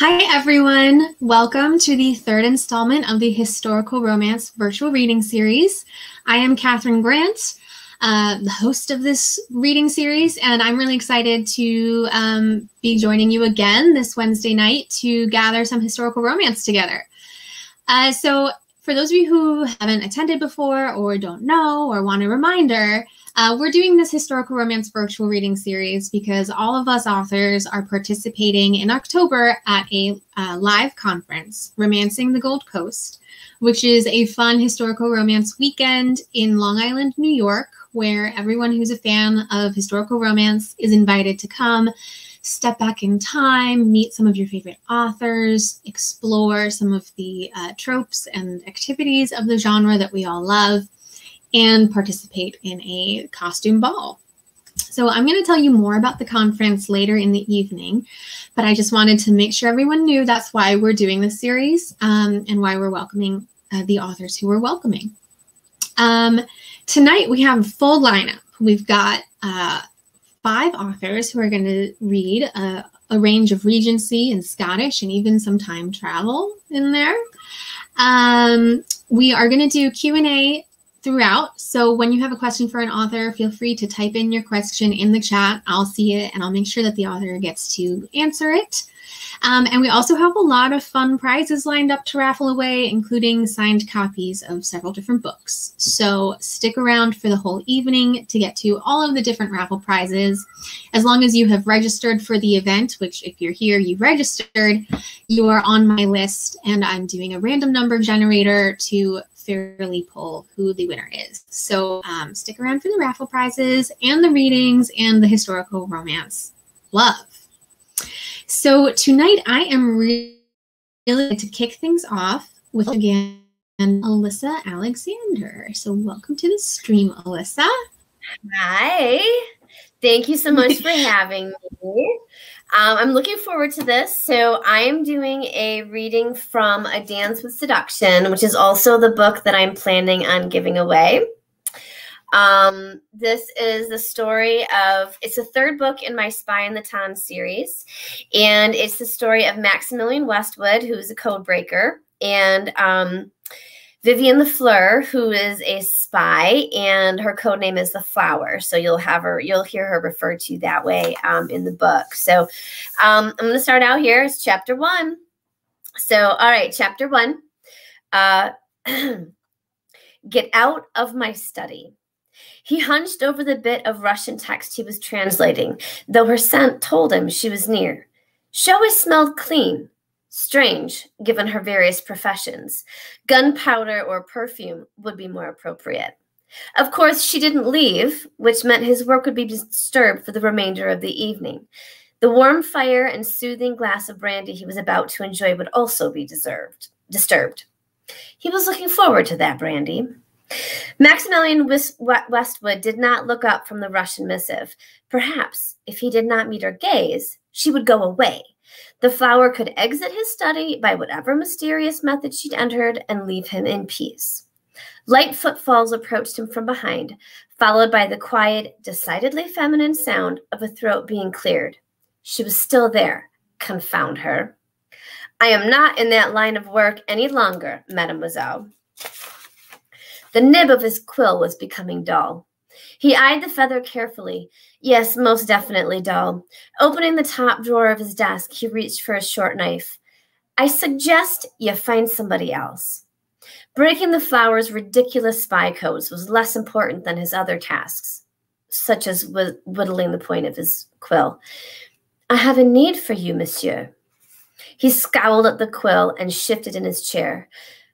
Hi, everyone. Welcome to the third installment of the Historical Romance Virtual Reading Series. I am Katherine Grant, uh, the host of this reading series, and I'm really excited to um, be joining you again this Wednesday night to gather some historical romance together. Uh, so, for those of you who haven't attended before or don't know or want a reminder, uh, we're doing this historical romance virtual reading series because all of us authors are participating in October at a uh, live conference, Romancing the Gold Coast, which is a fun historical romance weekend in Long Island, New York, where everyone who's a fan of historical romance is invited to come, step back in time, meet some of your favorite authors, explore some of the uh, tropes and activities of the genre that we all love and participate in a costume ball. So I'm going to tell you more about the conference later in the evening, but I just wanted to make sure everyone knew that's why we're doing this series um, and why we're welcoming uh, the authors who we're welcoming. Um, tonight we have a full lineup. We've got uh, five authors who are going to read a, a, range of Regency and Scottish and even some time travel in there. Um, we are going to do Q&A throughout. So when you have a question for an author, feel free to type in your question in the chat. I'll see it and I'll make sure that the author gets to answer it. Um, and we also have a lot of fun prizes lined up to raffle away, including signed copies of several different books. So stick around for the whole evening to get to all of the different raffle prizes. As long as you have registered for the event, which if you're here, you registered, you are on my list and I'm doing a random number generator to fairly pull who the winner is. So um, stick around for the raffle prizes and the readings and the historical romance love. So tonight I am really to kick things off with again Alyssa Alexander. So welcome to the stream, Alyssa. Hi. Thank you so much for having me. Um, I'm looking forward to this. So I am doing a reading from A Dance with Seduction, which is also the book that I'm planning on giving away. Um, this is the story of, it's the third book in my Spy in the Ton series. And it's the story of Maximilian Westwood, who's a code breaker. And um, Vivian LaFleur, who is a spy, and her code name is the Flower. So you'll have her, you'll hear her referred to that way um, in the book. So um, I'm going to start out here. It's chapter one. So, all right, chapter one. Uh, Get out of my study. He hunched over the bit of Russian text he was translating, though her scent told him she was near. She always smelled clean, Strange, given her various professions. Gunpowder or perfume would be more appropriate. Of course, she didn't leave, which meant his work would be disturbed for the remainder of the evening. The warm fire and soothing glass of brandy he was about to enjoy would also be deserved, disturbed. He was looking forward to that brandy. Maximilian Westwood did not look up from the Russian missive. Perhaps, if he did not meet her gaze, she would go away the flower could exit his study by whatever mysterious method she'd entered and leave him in peace. Light footfalls approached him from behind, followed by the quiet, decidedly feminine sound of a throat being cleared. She was still there. Confound her. I am not in that line of work any longer, mademoiselle. The nib of his quill was becoming dull. He eyed the feather carefully. Yes, most definitely dull. Opening the top drawer of his desk, he reached for a short knife. I suggest you find somebody else. Breaking the flower's ridiculous spy codes was less important than his other tasks, such as whittling the point of his quill. I have a need for you, monsieur. He scowled at the quill and shifted in his chair.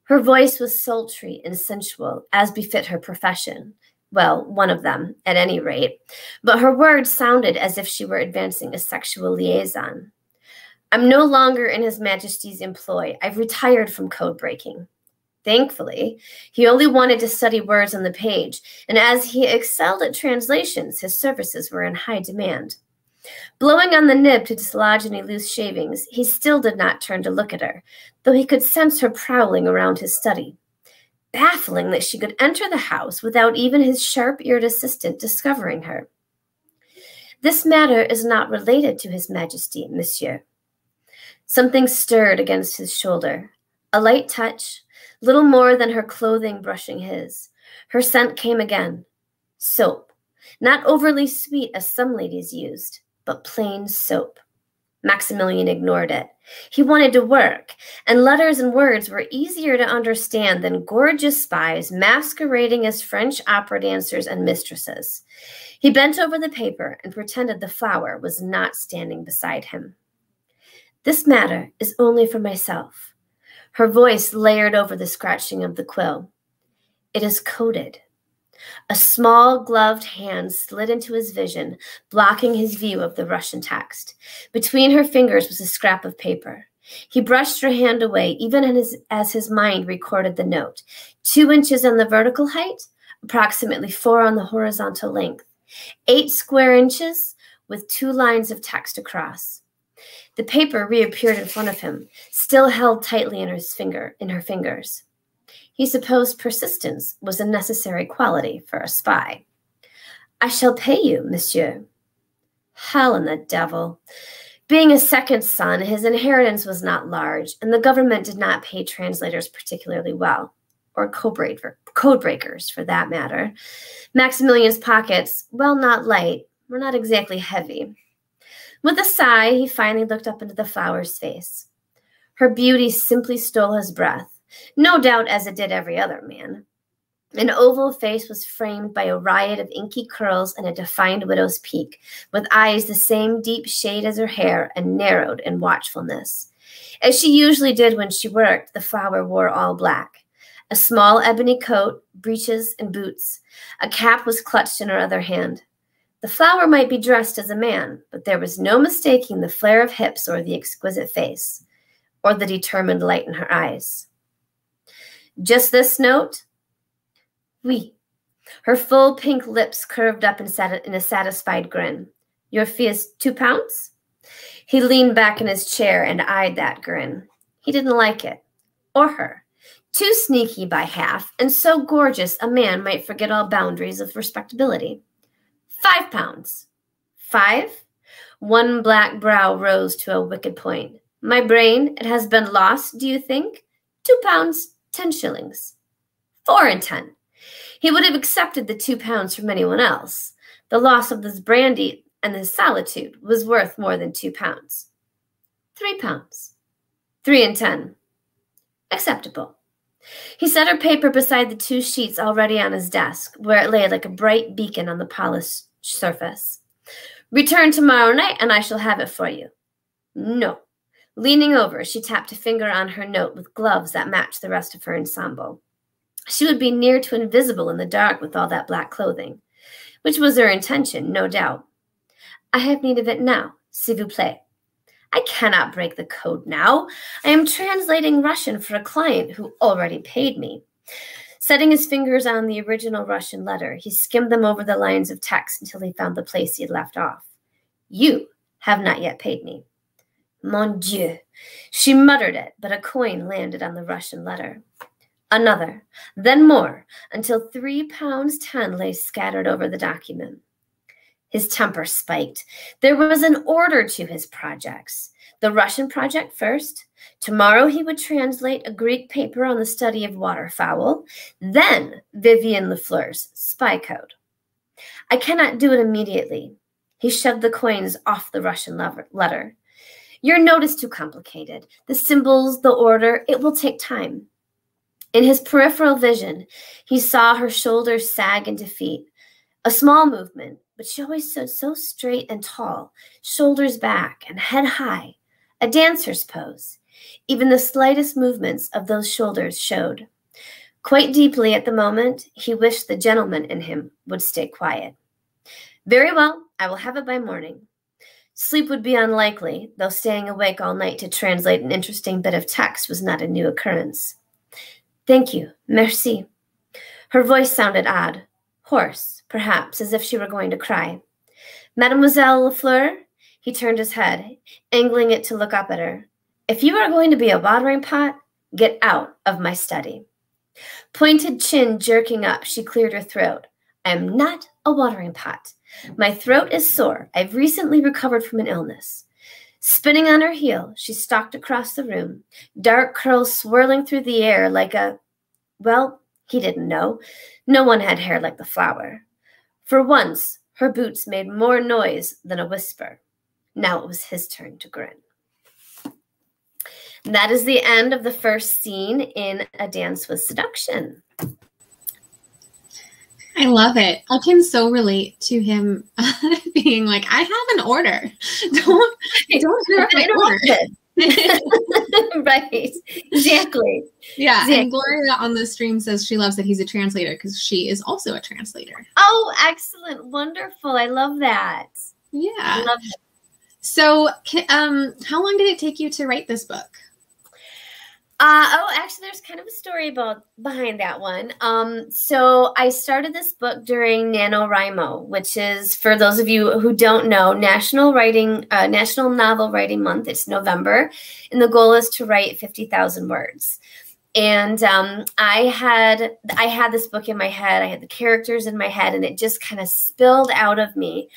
Her voice was sultry and sensual, as befit her profession. Well, one of them, at any rate. But her words sounded as if she were advancing a sexual liaison. I'm no longer in His Majesty's employ. I've retired from code breaking. Thankfully, he only wanted to study words on the page, and as he excelled at translations, his services were in high demand. Blowing on the nib to dislodge any loose shavings, he still did not turn to look at her, though he could sense her prowling around his study baffling that she could enter the house without even his sharp eared assistant discovering her. This matter is not related to His Majesty, Monsieur. Something stirred against his shoulder. A light touch, little more than her clothing brushing his. Her scent came again. Soap. Not overly sweet as some ladies used, but plain soap. Maximilian ignored it. He wanted to work, and letters and words were easier to understand than gorgeous spies masquerading as French opera dancers and mistresses. He bent over the paper and pretended the flower was not standing beside him. This matter is only for myself. Her voice layered over the scratching of the quill. It is coded. A small gloved hand slid into his vision, blocking his view of the Russian text. Between her fingers was a scrap of paper. He brushed her hand away, even his, as his mind recorded the note. Two inches on the vertical height, approximately four on the horizontal length. Eight square inches with two lines of text across. The paper reappeared in front of him, still held tightly in his finger in her fingers. He supposed persistence was a necessary quality for a spy. I shall pay you, monsieur. Hell and the devil. Being a second son, his inheritance was not large, and the government did not pay translators particularly well, or code breakers for that matter. Maximilian's pockets, while not light, were not exactly heavy. With a sigh, he finally looked up into the flower's face. Her beauty simply stole his breath, no doubt as it did every other man. An oval face was framed by a riot of inky curls and a defined widow's peak, with eyes the same deep shade as her hair and narrowed in watchfulness. As she usually did when she worked, the flower wore all black. A small ebony coat, breeches, and boots. A cap was clutched in her other hand. The flower might be dressed as a man, but there was no mistaking the flare of hips or the exquisite face, or the determined light in her eyes. Just this note? Oui. Her full pink lips curved up in, in a satisfied grin. Your fee is two pounds? He leaned back in his chair and eyed that grin. He didn't like it. Or her. Too sneaky by half, and so gorgeous a man might forget all boundaries of respectability. Five pounds. Five? One black brow rose to a wicked point. My brain, it has been lost, do you think? Two pounds, ten shillings. Four and ten. He would have accepted the two pounds from anyone else. The loss of this brandy and his solitude was worth more than two pounds. Three pounds. Three and ten. Acceptable. He set her paper beside the two sheets already on his desk, where it lay like a bright beacon on the polished surface. Return tomorrow night and I shall have it for you. No. Leaning over, she tapped a finger on her note with gloves that matched the rest of her ensemble. She would be near to invisible in the dark with all that black clothing, which was her intention, no doubt. I have need of it now, s'il vous plaît. I cannot break the code now. I am translating Russian for a client who already paid me. Setting his fingers on the original Russian letter, he skimmed them over the lines of text until he found the place he had left off. You have not yet paid me. Mon Dieu. She muttered it, but a coin landed on the Russian letter. Another, then more, until three pounds ten lay scattered over the document. His temper spiked. There was an order to his projects. The Russian project first, Tomorrow he would translate a Greek paper on the study of waterfowl, then Vivian Lafleur's spy code. I cannot do it immediately. He shoved the coins off the Russian letter. Your note is too complicated. The symbols, the order, it will take time. In his peripheral vision, he saw her shoulders sag into defeat. A small movement, but she always stood so straight and tall, shoulders back and head high, a dancer's pose. Even the slightest movements of those shoulders showed. Quite deeply at the moment, he wished the gentleman in him would stay quiet. Very well, I will have it by morning. Sleep would be unlikely, though staying awake all night to translate an interesting bit of text was not a new occurrence. Thank you, merci. Her voice sounded odd, hoarse, perhaps, as if she were going to cry. Mademoiselle Lafleur? He turned his head, angling it to look up at her. If you are going to be a watering pot, get out of my study. Pointed chin jerking up, she cleared her throat. I am not a watering pot. My throat is sore. I've recently recovered from an illness. Spinning on her heel, she stalked across the room, dark curls swirling through the air like a. Well, he didn't know. No one had hair like the flower. For once, her boots made more noise than a whisper. Now it was his turn to grin. that is the end of the first scene in A Dance with Seduction. I love it. I can so relate to him being like, I have an order. Don't don't interrupt my order. right. Exactly. Yeah. Exactly. And Gloria on the stream says she loves that he's a translator because she is also a translator. Oh, excellent. Wonderful. I love that. Yeah. I love it. So, um, how long did it take you to write this book? Uh, oh, actually, there's kind of a story about behind that one. Um, so I started this book during NaNoWriMo, which is for those of you who don't know, National Writing, uh, National Novel Writing Month. It's November, and the goal is to write fifty thousand words. And um, I had I had this book in my head. I had the characters in my head, and it just kind of spilled out of me.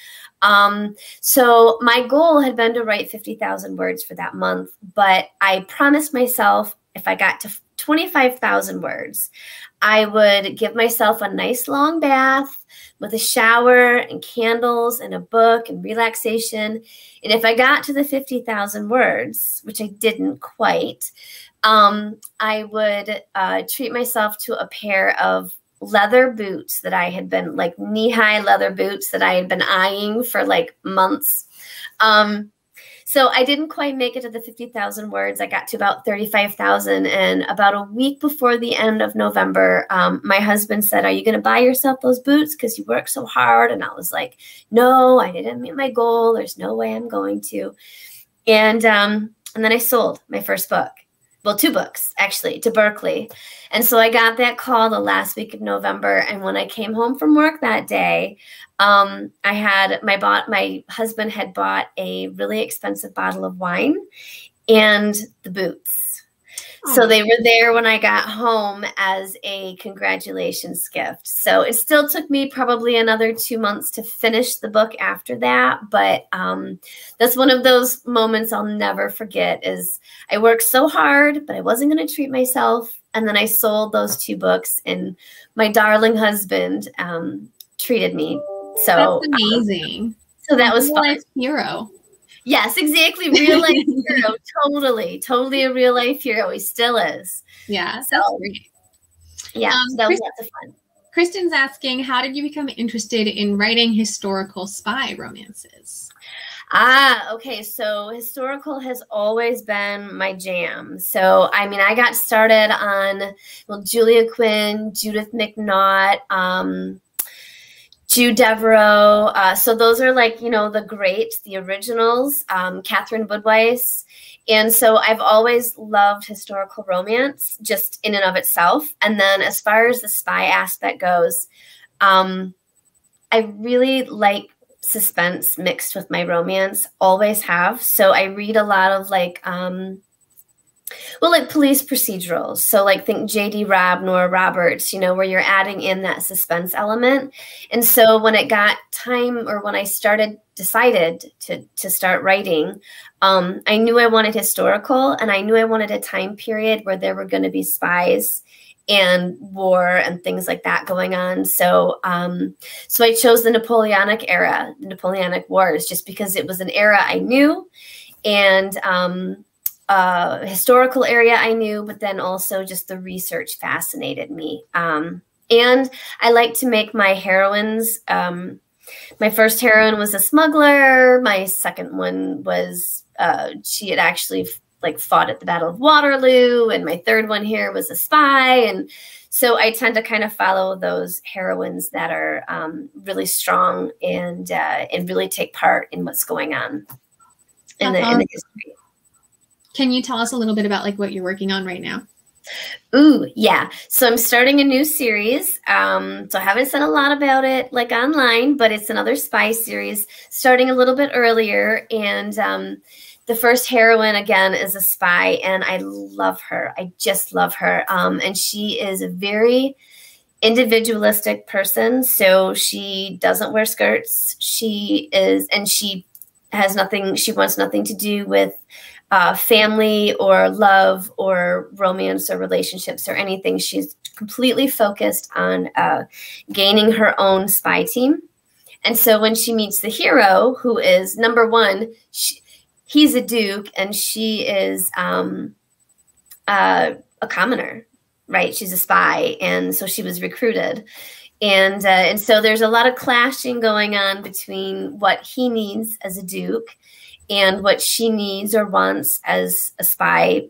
Um, so my goal had been to write 50,000 words for that month, but I promised myself if I got to 25,000 words, I would give myself a nice long bath with a shower and candles and a book and relaxation. And if I got to the 50,000 words, which I didn't quite, um, I would uh, treat myself to a pair of leather boots that I had been like knee high leather boots that I had been eyeing for like months. Um, so I didn't quite make it to the 50,000 words. I got to about 35,000. And about a week before the end of November, um, my husband said, Are you going to buy yourself those boots because you work so hard? And I was like, No, I didn't meet my goal. There's no way I'm going to. And, um, and then I sold my first book well, two books actually to Berkley. And so I got that call the last week of November. And when I came home from work that day, um, I had my bought my husband had bought a really expensive bottle of wine and the boots. So they were there when I got home as a congratulations gift. So it still took me probably another two months to finish the book after that. But um, that's one of those moments I'll never forget is I worked so hard, but I wasn't going to treat myself. And then I sold those two books and my darling husband um, treated me. So That's amazing. Um, so that was fun. Hero. Yes, exactly. Real life hero. Totally. Totally a real life hero. He still is. Yeah. So, yeah, um, that was lots of fun. Kristen's asking, how did you become interested in writing historical spy romances? Ah, okay. So historical has always been my jam. So, I mean, I got started on, well, Julia Quinn, Judith McNaught, um, Jude Deveraux. Uh, so those are like, you know, the greats, the originals, um, Katherine Woodiwiss. And so I've always loved historical romance just in and of itself. And then as far as the spy aspect goes, um, I really like suspense mixed with my romance, always have. So I read a lot of like, um, well, like police procedurals. So, like, think J.D. Robb, Nora Roberts, you know, where you're adding in that suspense element. And so, when it got time, or when I started, decided to to start writing, um, I knew I wanted historical, and I knew I wanted a time period where there were going to be spies and war and things like that going on. So, um, so I chose the Napoleonic era, the Napoleonic Wars, just because it was an era I knew, and um, uh, historical area I knew, but then also just the research fascinated me. Um, and I like to make my heroines. Um, my first heroine was a smuggler. My second one was uh, she had actually like fought at the Battle of Waterloo, and my third one here was a spy. And so I tend to kind of follow those heroines that are um, really strong and uh, and really take part in what's going on in the, in the history. Can you tell us a little bit about like what you're working on right now? Ooh, yeah. So I'm starting a new series. Um, so I haven't said a lot about it like online, but it's another spy series starting a little bit earlier. And um, the first heroine again is a spy, and I love her. I just love her. Um, and she is a very individualistic person. So she doesn't wear skirts. She is, and she has nothing. She wants nothing to do with uh, family or love or romance or relationships or anything. She's completely focused on uh, gaining her own spy team. And so when she meets the hero, who is number one, she, he's a duke and she is um, uh, a commoner, right? She's a spy, and so she was recruited. And uh, and so there's a lot of clashing going on between what he needs as a duke and what she needs or wants as a spy,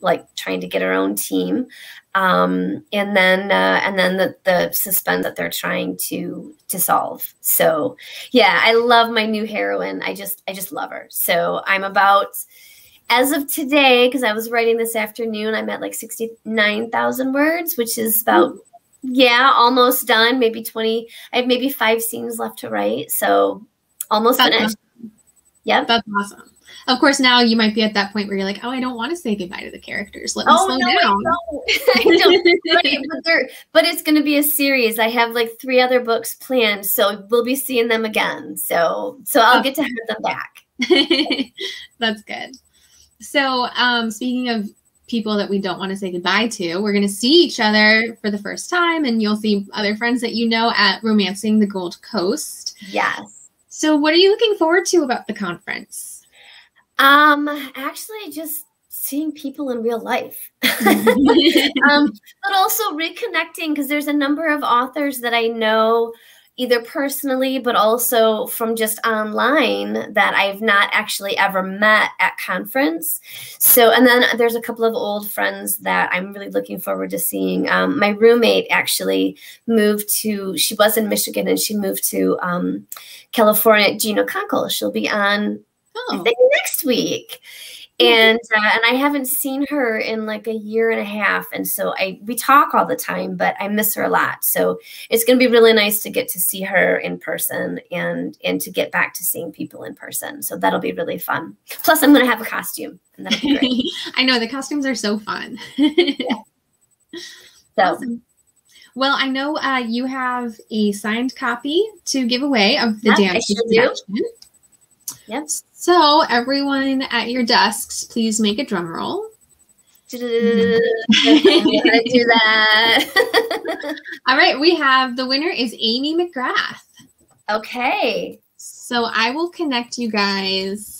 like trying to get her own team. Um, and then uh, and then the, the suspense that they're trying to to solve. So yeah, I love my new heroine. I just I just love her. So I'm about as of today, because I was writing this afternoon, I'm at like 69,000 words, which is about, yeah, almost done. Maybe 20. I have maybe five scenes left to write. So almost finished. Yep. That's awesome. Of course, now you might be at that point where you're like, oh, I don't want to say goodbye to the characters. Let me oh, slow no, down. I don't. I don't. but, but it's going to be a series. I have like three other books planned, so we'll be seeing them again. So, so I'll oh. get to have them back. That's good. So, um, speaking of people that we don't want to say goodbye to, we're going to see each other for the first time, and you'll see other friends that you know at Romancing the Gold Coast. Yes. So, what are you looking forward to about the conference? Um, actually, just seeing people in real life, um, but also reconnecting because there's a number of authors that I know either personally, but also from just online that I've not actually ever met at conference. So, and then there's a couple of old friends that I'm really looking forward to seeing. Um, my roommate actually moved to, she was in Michigan and she moved to um, California, Gina Kunkel. She'll be on, oh. Next week and uh, and I haven't seen her in like a year and a half, and so I we talk all the time, but I miss her a lot. So it's going to be really nice to get to see her in person and and to get back to seeing people in person. So that'll be really fun. Plus, I'm going to have a costume, and that'll be great. I know the costumes are so fun. yeah. So. Awesome. Well, I know uh, you have a signed copy to give away of the dance. Yep. So, everyone at your desks, please make a drum roll. do that. All right, we have the winner is Amy McGrath. Okay. So I will connect you guys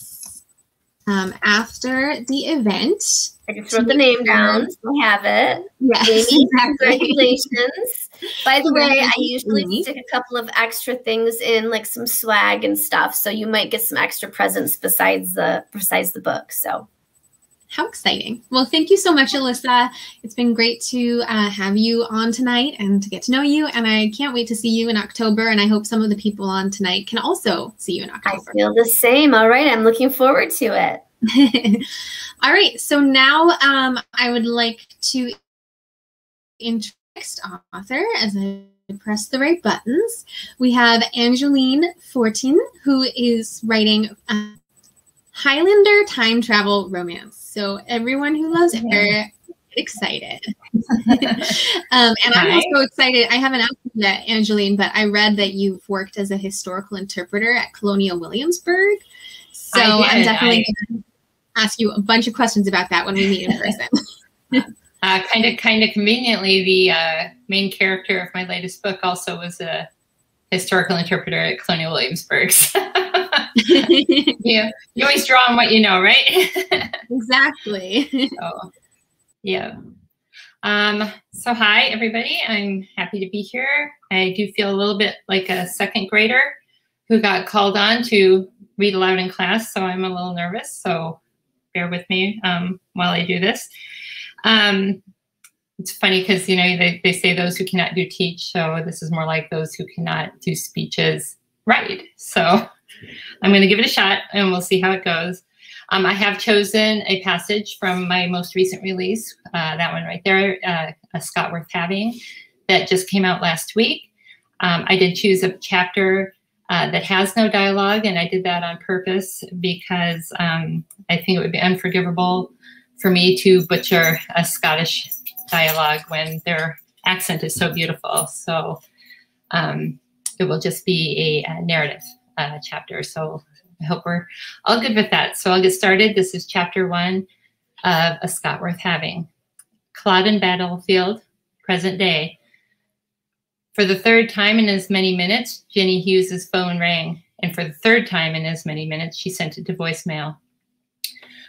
um, after the event. I just wrote the name down. We have it. Yes, Amy, exactly. congratulations. By the way, I usually stick a couple of extra things in, like some swag and stuff. So you might get some extra presents besides the besides the book. So how exciting. Well, thank you so much, Alyssa. It's been great to uh, have you on tonight and to get to know you. And I can't wait to see you in October. And I hope some of the people on tonight can also see you in October. I feel the same. All right. I'm looking forward to it. All right, so now um, I would like to introduce next author as I press the right buttons. We have Angeline Fortin, who is writing uh, Highlander time travel romance. So everyone who loves her, excited. um, and I'm also excited. I haven't asked you that, Angeline, but I read that you've worked as a historical interpreter at Colonial Williamsburg. So I'm definitely I, going to ask you a bunch of questions about that when we meet in person. uh, kind of, kind of conveniently, the uh, main character of my latest book also was a historical interpreter at Colonial Williamsburg. yeah, you always draw on what you know, right? exactly. So, yeah. Um, so hi everybody, I'm happy to be here. I do feel a little bit like a second grader who got called on to read aloud in class, so I'm a little nervous. So bear with me um, while I do this. Um, it's funny because you know they, they say those who cannot do teach, so this is more like those who cannot do speeches write. So I'm going to give it a shot, and we'll see how it goes. Um, I have chosen a passage from my most recent release, uh, that one right there, uh, a Scot Worth Having, that just came out last week. Um, I did choose a chapter uh, that has no dialogue. And I did that on purpose because um, I think it would be unforgivable for me to butcher a Scottish dialogue when their accent is so beautiful. So um, it will just be a, a narrative uh, chapter. So I hope we're all good with that. So I'll get started. This is chapter one of A Scot Worth Having. Culloden Battlefield, present day. For the third time in as many minutes, Ginny Hughes's phone rang. And for the third time in as many minutes, she sent it to voicemail.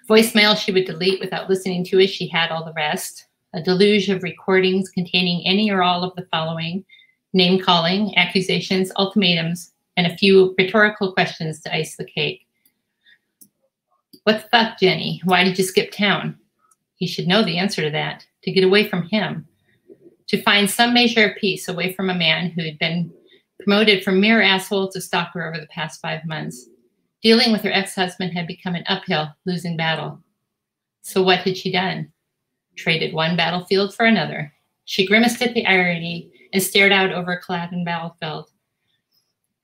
Voicemail she would delete without listening to as she had all the rest. A deluge of recordings containing any or all of the following name calling, accusations, ultimatums, and a few rhetorical questions to ice the cake. What the fuck, Ginny? Why did you skip town? He should know the answer to that. To get away from him. To find some measure of peace away from a man who had been promoted from mere asshole to stalker over the past five months. Dealing with her ex husband had become an uphill, losing battle. So, what had she done? Traded one battlefield for another. She grimaced at the irony and stared out over Culloden Battlefield.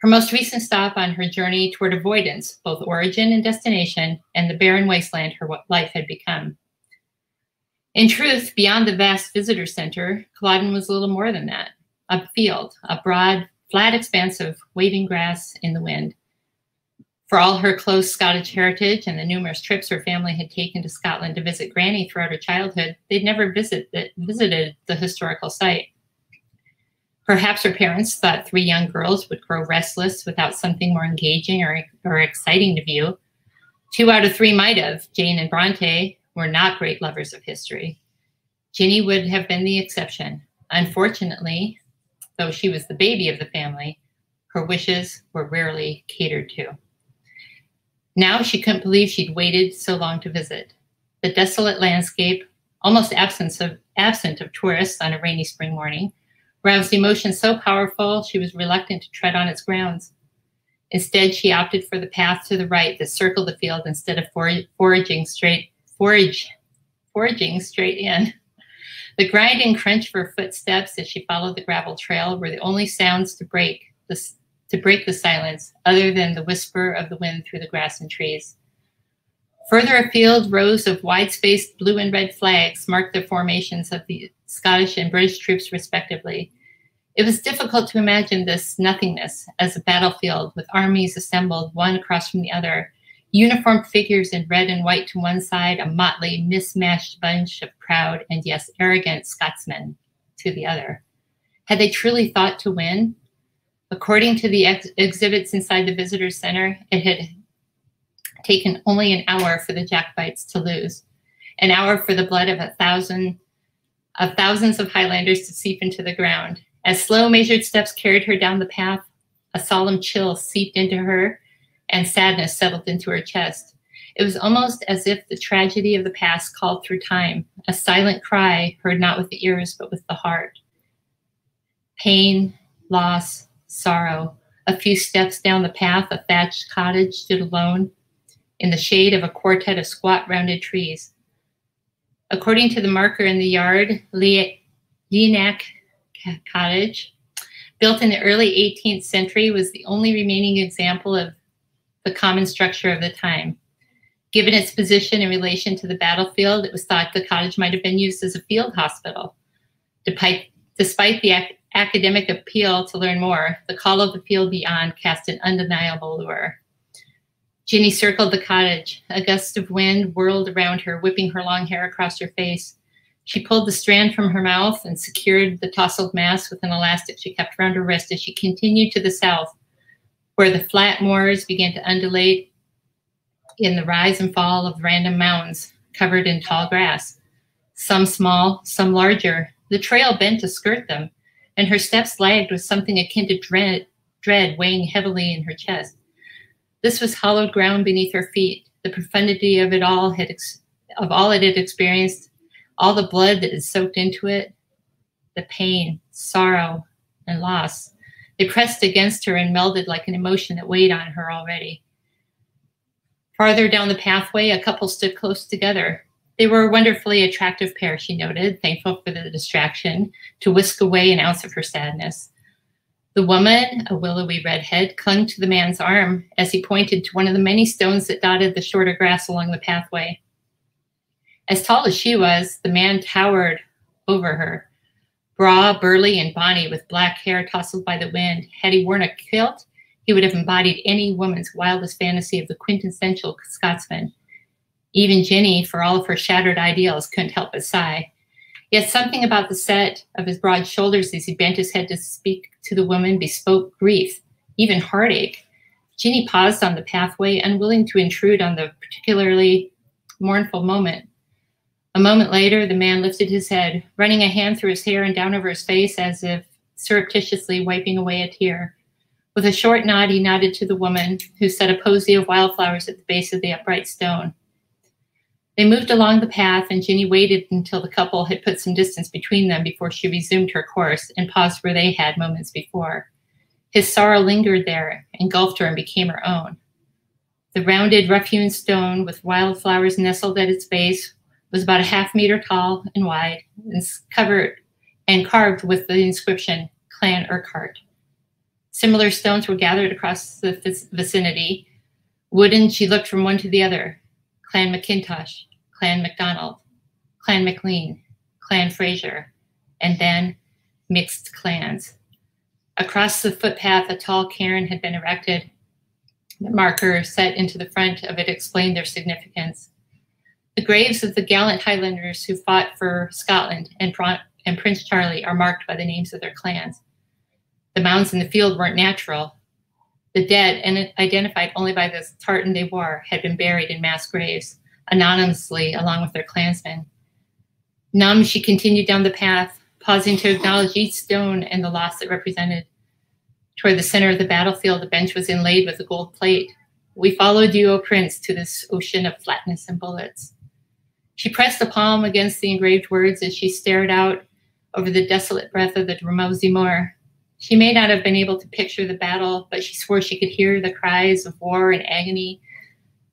Her most recent stop on her journey toward avoidance, both origin and destination, and the barren wasteland her life had become. In truth, beyond the vast visitor center, Culloden was a little more than that a field, a broad, flat expanse of waving grass in the wind. For all her close Scottish heritage and the numerous trips her family had taken to Scotland to visit Granny throughout her childhood, they'd never visit the, visited the historical site. Perhaps her parents thought three young girls would grow restless without something more engaging or, or exciting to view. Two out of three might have. Jane and Bronte were not great lovers of history. Ginny would have been the exception. Unfortunately, though she was the baby of the family, her wishes were rarely catered to. Now she couldn't believe she'd waited so long to visit. The desolate landscape, almost absence of, absent of tourists on a rainy spring morning, roused emotion so powerful she was reluctant to tread on its grounds. Instead, she opted for the path to the right that circled the field instead of foraging straight forage foraging straight in. The grind and crunch of her footsteps as she followed the gravel trail were the only sounds to break the, to break the silence, other than the whisper of the wind through the grass and trees. Further afield, rows of wide-spaced blue and red flags marked the formations of the Scottish and British troops, respectively, it was difficult to imagine this nothingness as a battlefield with armies assembled one across from the other, uniformed figures in red and white to one side, a motley, mismatched bunch of proud and, yes, arrogant Scotsmen to the other. Had they truly thought to win? According to the ex exhibits inside the visitor center, it had taken only an hour for the Jacobites to lose, an hour for the blood of a thousand of thousands of Highlanders to seep into the ground, as slow, measured steps carried her down the path, a solemn chill seeped into her and sadness settled into her chest. It was almost as if the tragedy of the past called through time, a silent cry heard not with the ears but with the heart. Pain, loss, sorrow. A few steps down the path, a thatched cottage stood alone in the shade of a quartet of squat, rounded trees. According to the marker in the yard, Leanach cottage, built in the early 18th century, was the only remaining example of the common structure of the time. Given its position in relation to the battlefield, it was thought the cottage might have been used as a field hospital. Despite, the ac academic appeal to learn more, the call of the field beyond cast an undeniable lure. Ginny circled the cottage. A gust of wind whirled around her, whipping her long hair across her face. She pulled the strand from her mouth and secured the tousled mass with an elastic she kept around her wrist as she continued to the south, where the flat moors began to undulate in the rise and fall of random mounds covered in tall grass, some small, some larger. The trail bent to skirt them, and her steps lagged with something akin to dread, dread weighing heavily in her chest. This was hollowed ground beneath her feet. The profundity of it all had of all it had experienced all the blood that had soaked into it, the pain, sorrow, and loss. They pressed against her and melded like an emotion that weighed on her already. Farther down the pathway, a couple stood close together. They were a wonderfully attractive pair, she noted, thankful for the distraction to whisk away an ounce of her sadness. The woman, a willowy redhead, clung to the man's arm as he pointed to one of the many stones that dotted the shorter grass along the pathway. As tall as she was, the man towered over her. Bra, burly, and bonny, with black hair tousled by the wind. Had he worn a kilt, He would have embodied any woman's wildest fantasy of the quintessential Scotsman. Even Ginny, for all of her shattered ideals, couldn't help but sigh. Yet something about the set of his broad shoulders as he bent his head to speak to the woman bespoke grief, even heartache. Ginny paused on the pathway, unwilling to intrude on the particularly mournful moment. A moment later, the man lifted his head, running a hand through his hair and down over his face as if surreptitiously wiping away a tear. With a short nod, he nodded to the woman, who set a posy of wildflowers at the base of the upright stone. They moved along the path, and Ginny waited until the couple had put some distance between them before she resumed her course and paused where they had moments before. His sorrow lingered there, engulfed her, and became her own. The rounded, rough hewn stone with wildflowers nestled at its base was about a half meter tall and wide and covered and carved with the inscription Clan Urquhart. Similar stones were gathered across the vicinity. Wooden, she looked from one to the other. Clan McIntosh, Clan MacDonald, Clan McLean, Clan Fraser, and then mixed clans. Across the footpath, a tall cairn had been erected. The marker set into the front of it explained their significance. The graves of the gallant Highlanders who fought for Scotland and, and Prince Charlie are marked by the names of their clans. The mounds in the field weren't natural. The dead, and identified only by the tartan they wore, had been buried in mass graves, anonymously along with their clansmen. Numb, she continued down the path, pausing to acknowledge each stone and the loss it represented. Toward the center of the battlefield, the bench was inlaid with a gold plate. We followed you, O Prince, to this ocean of flatness and bullets. She pressed a palm against the engraved words as she stared out over the desolate breadth of the Drumossie Moor. She may not have been able to picture the battle, but she swore she could hear the cries of war and agony,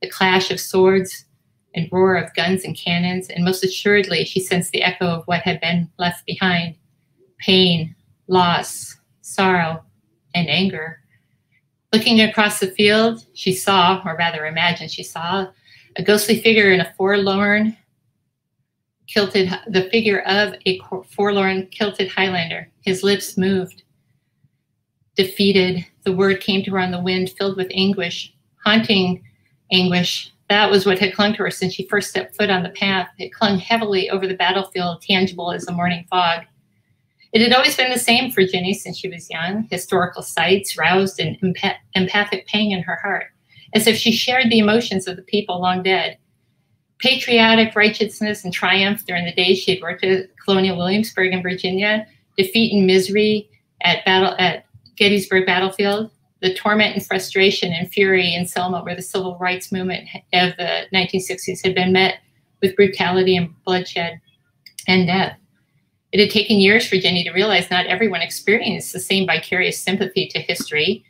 the clash of swords and roar of guns and cannons, and most assuredly she sensed the echo of what had been left behind pain, loss, sorrow, and anger. Looking across the field, she saw, or rather imagined she saw, a ghostly figure in a forlorn, kilted the figure of a forlorn kilted Highlander. His lips moved. Defeated, the word came to her on the wind, filled with anguish, haunting anguish. That was what had clung to her since she first stepped foot on the path. It clung heavily over the battlefield, tangible as the morning fog. It had always been the same for Ginny since she was young. Historical sights roused an empath empathic pang in her heart, as if she shared the emotions of the people long dead patriotic righteousness and triumph during the days she had worked at Colonial Williamsburg in Virginia, defeat and misery at battle at Gettysburg battlefield, the torment and frustration and fury in Selma, where the civil rights movement of the 1960s had been met with brutality and bloodshed and death. It had taken years for Ginny to realize not everyone experienced the same vicarious sympathy to history.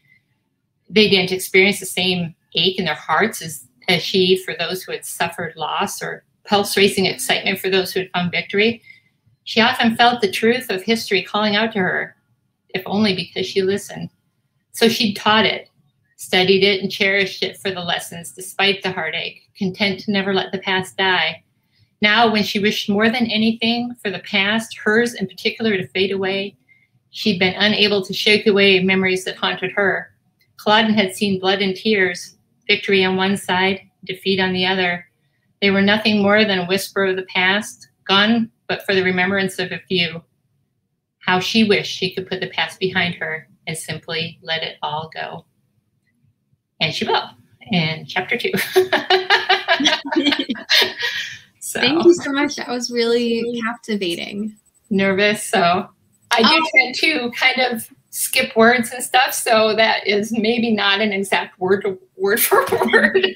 They didn't experience the same ache in their hearts as as she for those who had suffered loss or pulse racing excitement for those who had found victory. She often felt the truth of history calling out to her, if only because she listened. So she'd taught it, studied it, and cherished it for the lessons despite the heartache, content to never let the past die. Now, when she wished more than anything for the past, hers in particular, to fade away, she'd been unable to shake away memories that haunted her. Culloden had seen blood and tears, victory on one side, defeat on the other. They were nothing more than a whisper of the past, gone but for the remembrance of a few. How she wished she could put the past behind her and simply let it all go. And she will in chapter two. so, Thank you so much. That was really captivating. Nervous. So I do oh. tend to kind of skip words and stuff. So that is maybe not an exact word word for word.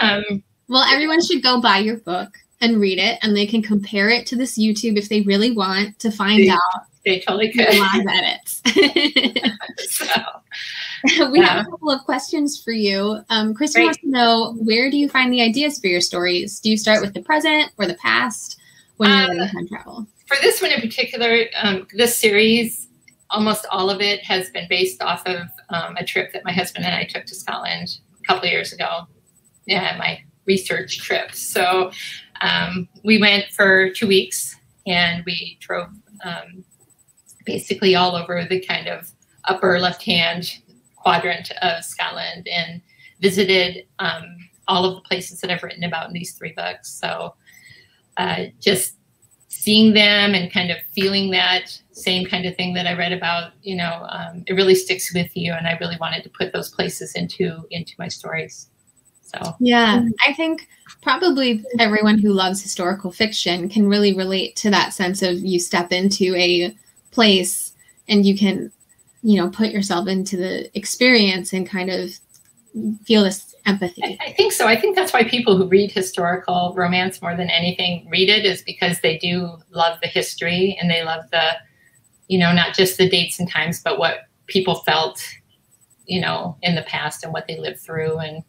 Um, well, everyone should go buy your book and read it, and they can compare it to this YouTube if they really want to find out. They totally could. Live edits. so, we yeah. have a couple of questions for you. Um, Kristen wants to know where do you find the ideas for your stories? Do you start with the present or the past when you're um, time travel? For this one in particular, um, this series, almost all of it has been based off of um, a trip that my husband and I took to Scotland a couple of years ago. Yeah, my research trip. So um, we went for two weeks and we drove um, basically all over the kind of upper left hand quadrant of Scotland and visited um, all of the places that I've written about in these three books. So uh, just seeing them and kind of feeling that same kind of thing that I read about, you know, um, it really sticks with you. And I really wanted to put those places into into my stories. So yeah, I think probably everyone who loves historical fiction can really relate to that sense of you step into a place and you can, you know, put yourself into the experience and kind of feel this empathy. I, think so. I think that's why people who read historical romance more than anything read it is because they do love the history and they love the, you know, not just the dates and times, but what people felt, you know, in the past and what they lived through and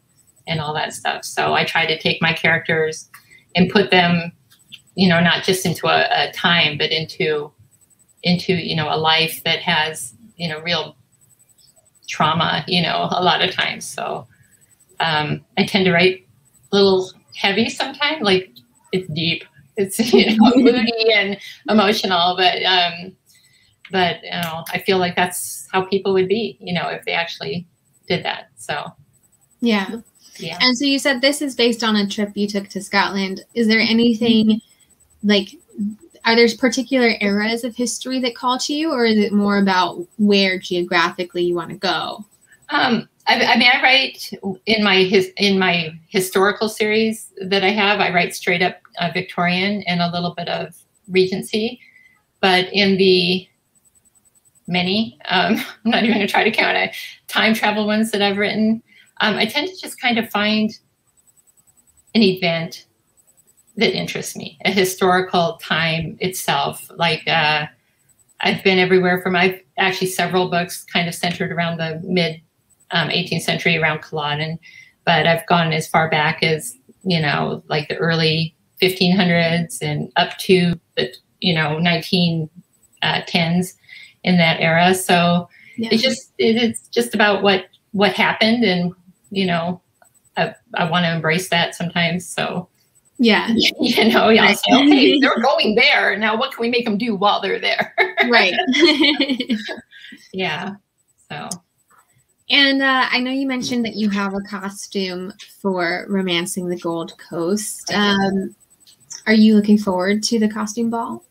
and all that stuff. So I try to take my characters and put them, you know, not just into a, a time, but into into you know a life that has you know real trauma, you know, a lot of times. So um, I tend to write a little heavy sometimes, like it's deep, it's you know moody and emotional, but um, but you know, I feel like that's how people would be, you know, if they actually did that. So yeah. Yeah. And so you said this is based on a trip you took to Scotland. Is there anything like are there particular eras of history that call to you, or is it more about where geographically you want to go? Um, I, I, mean, I write in my his in my historical series that I have. I write straight up uh, Victorian and a little bit of Regency, but in the many, um, I'm not even going to try to count it, time travel ones that I've written. Um, I tend to just kind of find an event that interests me, a historical time itself. Like uh, I've been everywhere from I've actually several books kind of centered around the mid um, 18th century around Culloden, but I've gone as far back as you know like the early 1500s and up to the you know 1910s uh, in that era. So yeah. it's just it's just about what what happened and you know I, I want to embrace that sometimes. So yeah. You know, you right. say, okay, they're going there. Now what can we make them do while they're there? right. yeah. So. And uh, I know you mentioned that you have a costume for Romancing the Gold Coast. Um, are you looking forward to the costume ball?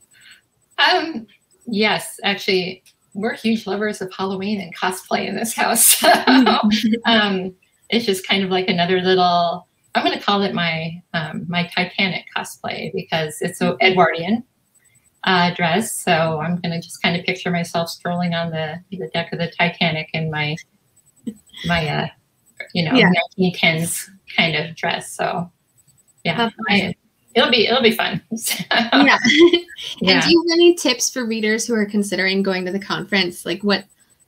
Um, yes, actually, we're huge lovers of Halloween and cosplay in this house. um, it's just kind of like another little I'm going to call it my um, my Titanic cosplay because it's so Edwardian uh, dress. So I'm going to just kind of picture myself strolling on the, the deck of the Titanic in my my uh, you know yeah. 1910s kind of dress. So yeah, I, it'll be it'll be fun. yeah. yeah. And do you have any tips for readers who are considering going to the conference? Like what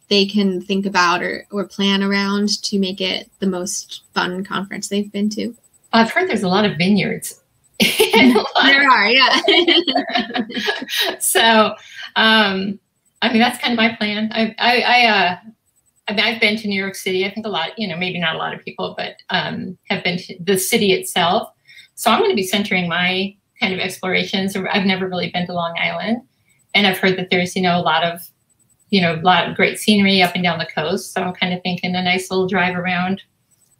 they can think about or, or plan around to make it the most fun conference they've been to? I've heard there's a lot of vineyards. there are, yeah. so, um, I mean, that's kind of my plan. I, I, I, uh, I mean, I've been to New York City. I think a lot, you know, maybe not a lot of people, but um, have been to the city itself. So I'm going to be centering my kind of explorations. I've never really been to Long Island, and I've heard that there's, you know, a lot of you know, a lot of great scenery up and down the coast. So I'm kind of thinking a nice little drive around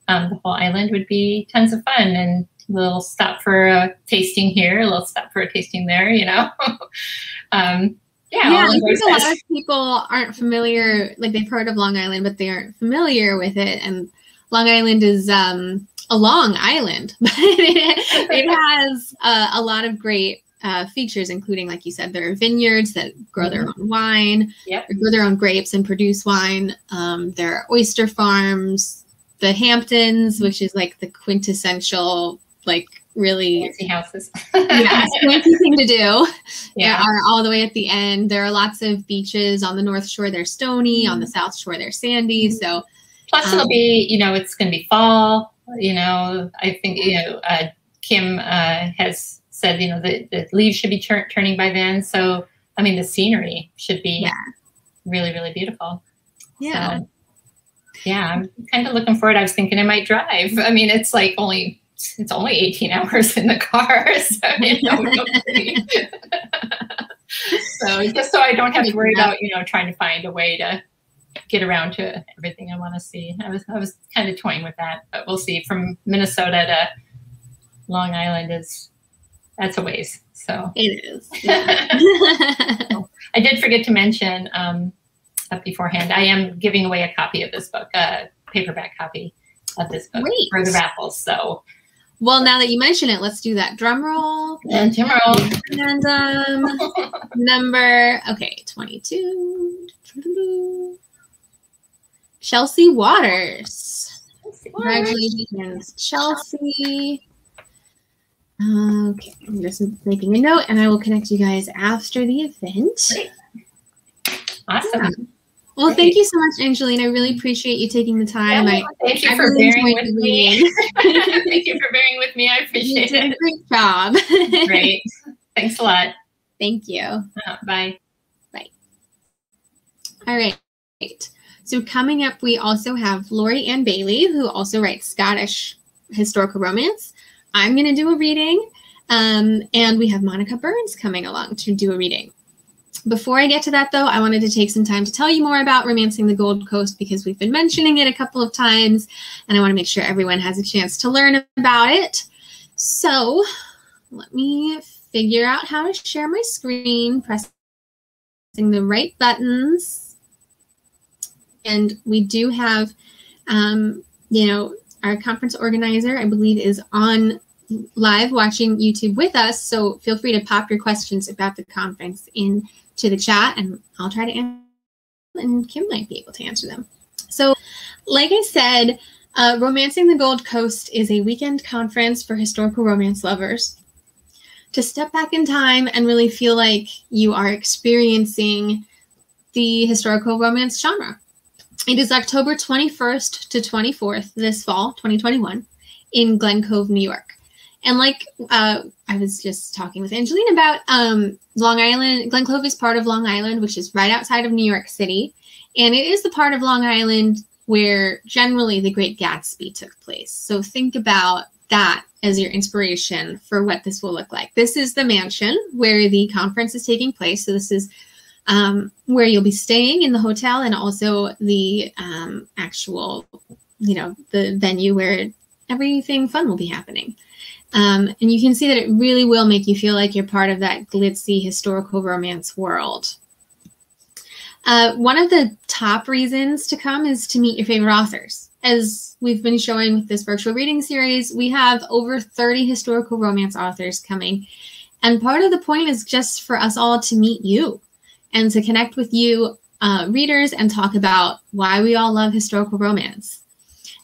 um, the whole island would be tons of fun and a little stop for a tasting here, a little stop for a tasting there, you know. um, yeah, yeah I think a lot of people aren't familiar, like they've heard of Long Island, but they aren't familiar with it. And Long Island is um, a long island, but it, it has uh, a lot of great uh, features, including, like you said, there are vineyards that grow their mm-hmm. own wine, yep. grow their own grapes and produce wine. Um, there are oyster farms, the Hamptons, which is like the quintessential, like really fancy houses. yeah, fancy thing to do. Yeah, are all the way at the end. There are lots of beaches on the north shore. They're stony. Mm-hmm. On the mm-hmm. south shore, they're sandy. So, plus um, it'll be, you know, it's going to be fall. You know, I think you know uh, Kim uh, has said, you know, the, the leaves should be tur- turning by then. So, I mean, the scenery should be yeah. really, really beautiful. Yeah. So, yeah, I'm kind of looking forward. I was thinking I might drive. I mean, it's like only it's only 18 hours in the car. So, you know, so just so I don't have to worry about, you know, trying to find a way to get around to everything I want to see. I was I was kind of toying with that, but we'll see. From Minnesota to Long Island is that's a ways. So it is. Yeah. I did forget to mention um, beforehand. I am giving away a copy of this book, a paperback copy of this book Great. for the raffles. So well, now that you mention it, let's do that drum roll. And drum roll. And um, number okay, twenty-two. Chelsea Waters. Congratulations, Chelsea. Okay, I'm just making a note, and I will connect you guys after the event. Awesome. Yeah. Well, Great. thank you so much, Angeline. I really appreciate you taking the time. Yeah, thank you I for really bearing with me. thank you for bearing with me. I appreciate it. Great job. Great. Thanks a lot. Thank you. Uh, bye. Bye. All right. So coming up, we also have Lori Ann Bailey, who also writes Scottish historical romance. I'm going to do a reading, um, and we have Monica Burns coming along to do a reading. Before I get to that, though, I wanted to take some time to tell you more about Romancing the Gold Coast because we've been mentioning it a couple of times, and I want to make sure everyone has a chance to learn about it. So let me figure out how to share my screen, pressing the right buttons. And we do have, um, you know, our conference organizer, I believe, is on live watching YouTube with us. So feel free to pop your questions about the conference in to the chat and I'll try to answer and Kim might be able to answer them. So, like I said, uh, Romancing the Gold Coast is a weekend conference for historical romance lovers to step back in time and really feel like you are experiencing the historical romance genre. It is October 21st to 24th this fall, 2021, in Glen Cove, New York. And like uh, I was just talking with Angeline about, um, Long Island, Glen Cove is part of Long Island, which is right outside of New York City. And it is the part of Long Island where generally the Great Gatsby took place. So think about that as your inspiration for what this will look like. This is the mansion where the conference is taking place. So this is um, where you'll be staying in the hotel and also the um, actual, you know, the venue where everything fun will be happening. Um, and you can see that it really will make you feel like you're part of that glitzy historical romance world. Uh, one of the top reasons to come is to meet your favorite authors. As we've been showing with this virtual reading series, we have over 30 historical romance authors coming. And part of the point is just for us all to meet you and to connect with you uh, readers and talk about why we all love historical romance.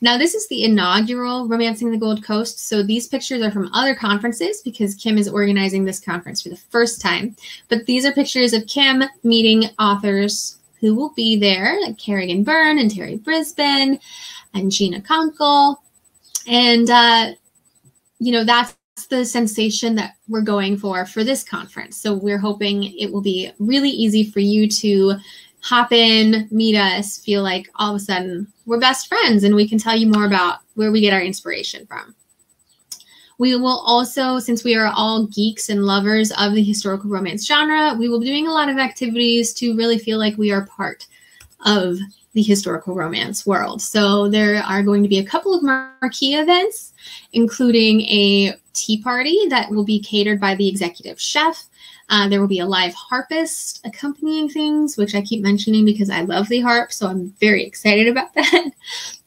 Now, this is the inaugural Romancing the Gold Coast. So these pictures are from other conferences because Kim is organizing this conference for the first time. But these are pictures of Kim meeting authors who will be there, like Kerrigan Byrne and Terri Brisbin and Gina Conkle. And, uh, you know, that's the sensation that we're going for for this conference. So we're hoping it will be really easy for you to hop in, meet us, feel like all of a sudden we're best friends and we can tell you more about where we get our inspiration from. We will also, since we are all geeks and lovers of the historical romance genre, we will be doing a lot of activities to really feel like we are part of the historical romance world. So there are going to be a couple of marquee events, including a tea party that will be catered by the executive chef uh, there will be a live harpist accompanying things, which I keep mentioning because I love the harp. So I'm very excited about that.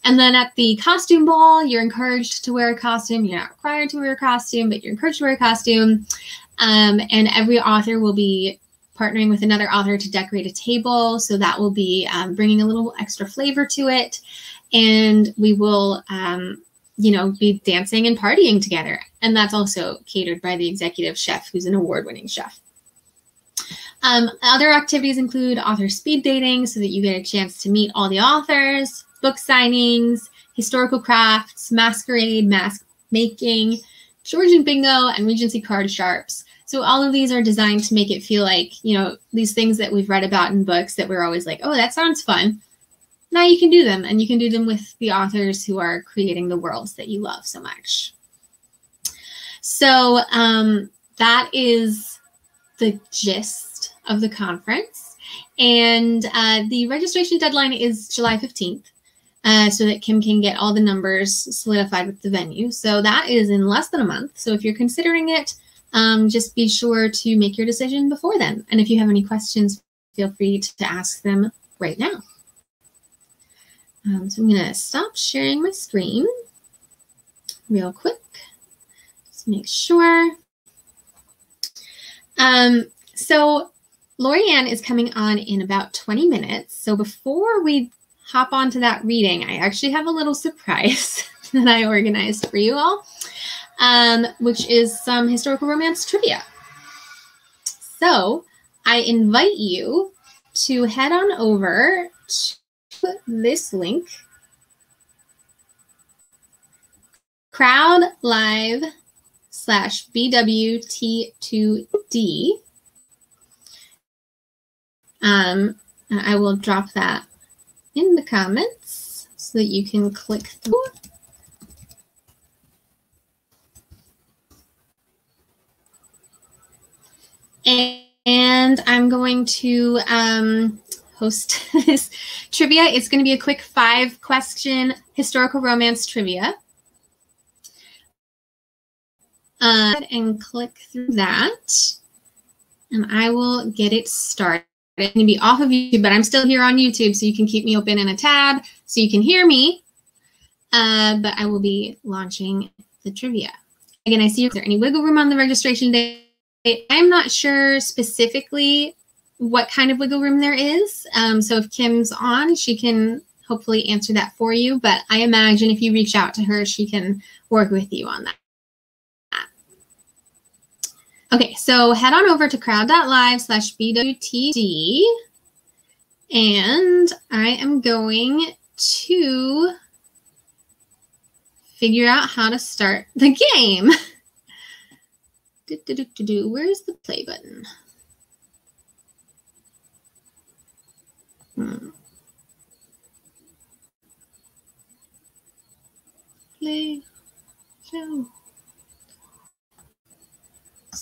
and then at the costume ball, you're encouraged to wear a costume. You're not required to wear a costume, but you're encouraged to wear a costume. Um, and every author will be partnering with another author to decorate a table. So that will be um, bringing a little extra flavor to it. And we will um, you know, be dancing and partying together. And that's also catered by the executive chef, who's an award winning chef. Um, other activities include author speed dating so that you get a chance to meet all the authors, book signings, historical crafts, masquerade, mask making, Georgian bingo, and Regency card sharps. So all of these are designed to make it feel like, you know, these things that we've read about in books that we're always like, oh, that sounds fun. Now you can do them, and you can do them with the authors who are creating the worlds that you love so much. So um, that is the gist of the conference. And uh, the registration deadline is July 15th. Uh, so that Kim can get all the numbers solidified with the venue. So that is in less than a month. So if you're considering it, um, just be sure to make your decision before then. And if you have any questions, feel free to ask them right now. Um, so I'm going to stop sharing my screen real quick. Just make sure. Um, so Lori Ann is coming on in about 20 minutes. So before we hop on to that reading, I actually have a little surprise that I organized for you all, um, which is some historical romance trivia. So I invite you to head on over to this link crowd live slash bwt2d um, i will drop that in the comments so that you can click through. And I'm going to um, host this trivia. It's going to be a quick five question historical romance trivia. Uh, and click through that. And I will get it started. I'm going to be off of YouTube, but I'm still here on YouTube, so you can keep me open in a tab so you can hear me. Uh, but I will be launching the trivia. Again, I see if there any wiggle room on the registration day. I'm not sure specifically what kind of wiggle room there is. Um, so if Kim's on, she can hopefully answer that for you. But I imagine if you reach out to her, she can work with you on that. Okay, so head on over to crowd.live slash BWTD. And I am going to figure out how to start the game. do, do, do. Where's the play button? Hmm. Play. Show.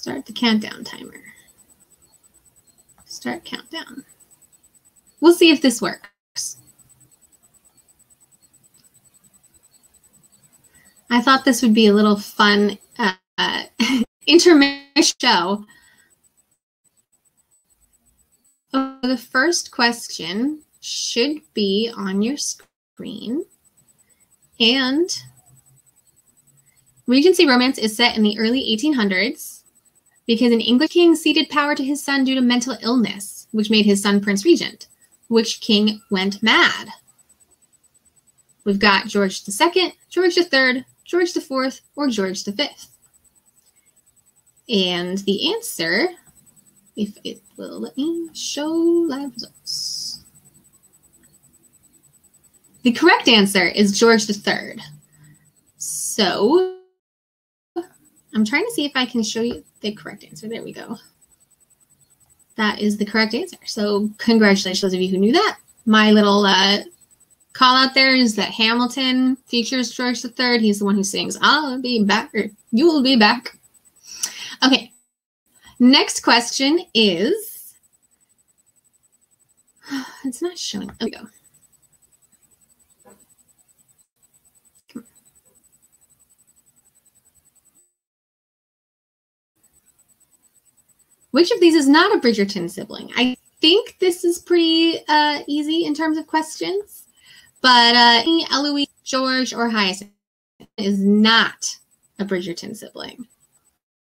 Start the countdown timer. Start countdown. We'll see if this works. I thought this would be a little fun uh, intermission show. Oh, the first question should be on your screen. And Regency romance is set in the early 1800s because an English king ceded power to his son due to mental illness, which made his son Prince Regent. Which king went mad? We've got George II, George III, George IV, or George V. And the answer, if it will let me show live results. The correct answer is George III. So I'm trying to see if I can show you the correct answer. There we go. That is the correct answer. So congratulations, those of you who knew that. My little uh, call out there is that Hamilton features George III. He's the one who sings, I'll be back, or you will be back. Okay. Next question is, it's not showing. There we go. Which of these is not a Bridgerton sibling? I think this is pretty uh, easy in terms of questions, but uh, Eloise, George, or Hyacinth is not a Bridgerton sibling.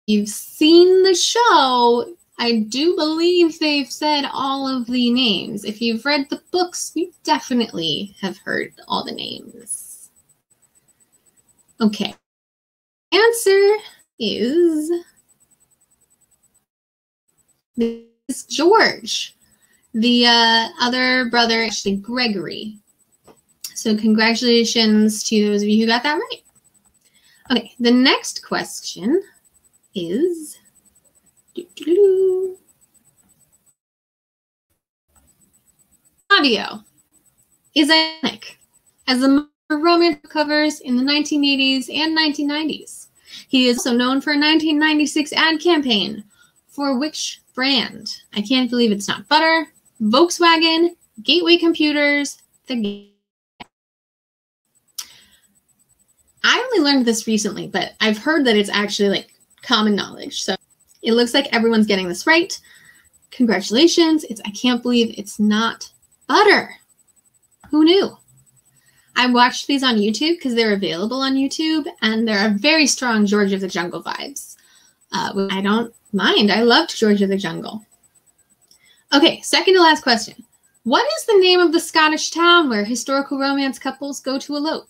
You've seen the show. I do believe they've said all of the names. If you've read the books, you definitely have heard all the names. Okay. Answer is is George. The uh, other brother, actually, Gregory. So, congratulations to those of you who got that right. Okay, the next question is. Fabio is iconic as the romance covers in the 1980s and 1990s. He is also known for a 1996 ad campaign for which brand. I can't believe it's not butter, Volkswagen, Gateway Computers, the I only learned this recently, but I've heard that it's actually like common knowledge. So it looks like everyone's getting this right. Congratulations. It's I can't believe it's not butter. Who knew? I watched these on YouTube because they're available on YouTube and there are a very strong George of the Jungle vibes. Uh, I don't mind. I loved George of the Jungle. Okay, second to last question. What is the name of the Scottish town where historical romance couples go to elope?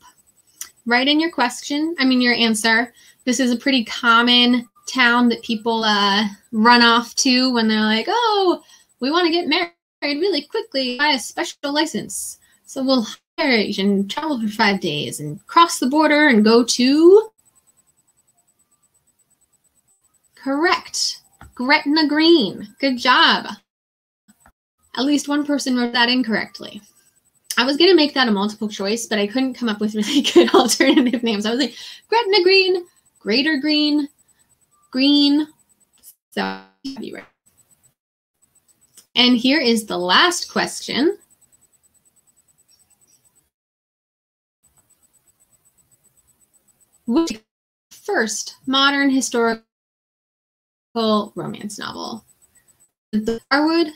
Write in your question, I mean, your answer. This is a pretty common town that people uh, run off to when they're like, oh, we want to get married really quickly, buy a special license. So we'll hire and travel for five days and cross the border and go to. Correct. Gretna Green. Good job. At least one person wrote that incorrectly. I was going to make that a multiple choice, but I couldn't come up with really good alternative names. I was like, Gretna Green, Greater Green, Green. So. And here is the last question. Which first modern historical romance novel? The Starwood,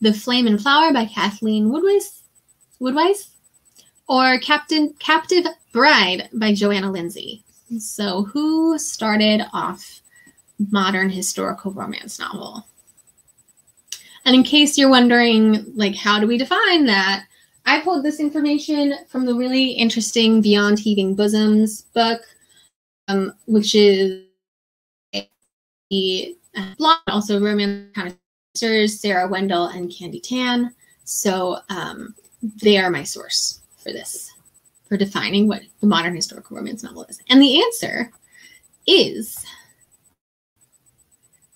The Flame and Flower by Kathleen Woodiwiss, Woodiwiss or Captain Captive Bride by Johanna Lindsey. So, who started off modern historical romance novel? And in case you're wondering, like, how do we define that? I pulled this information from the really interesting Beyond Heaving Bosoms book, um, which is blog, also romance connoisseurs, Sarah Wendell and Candy Tan. So um, they are my source for this, for defining what the modern historical romance novel is. And the answer is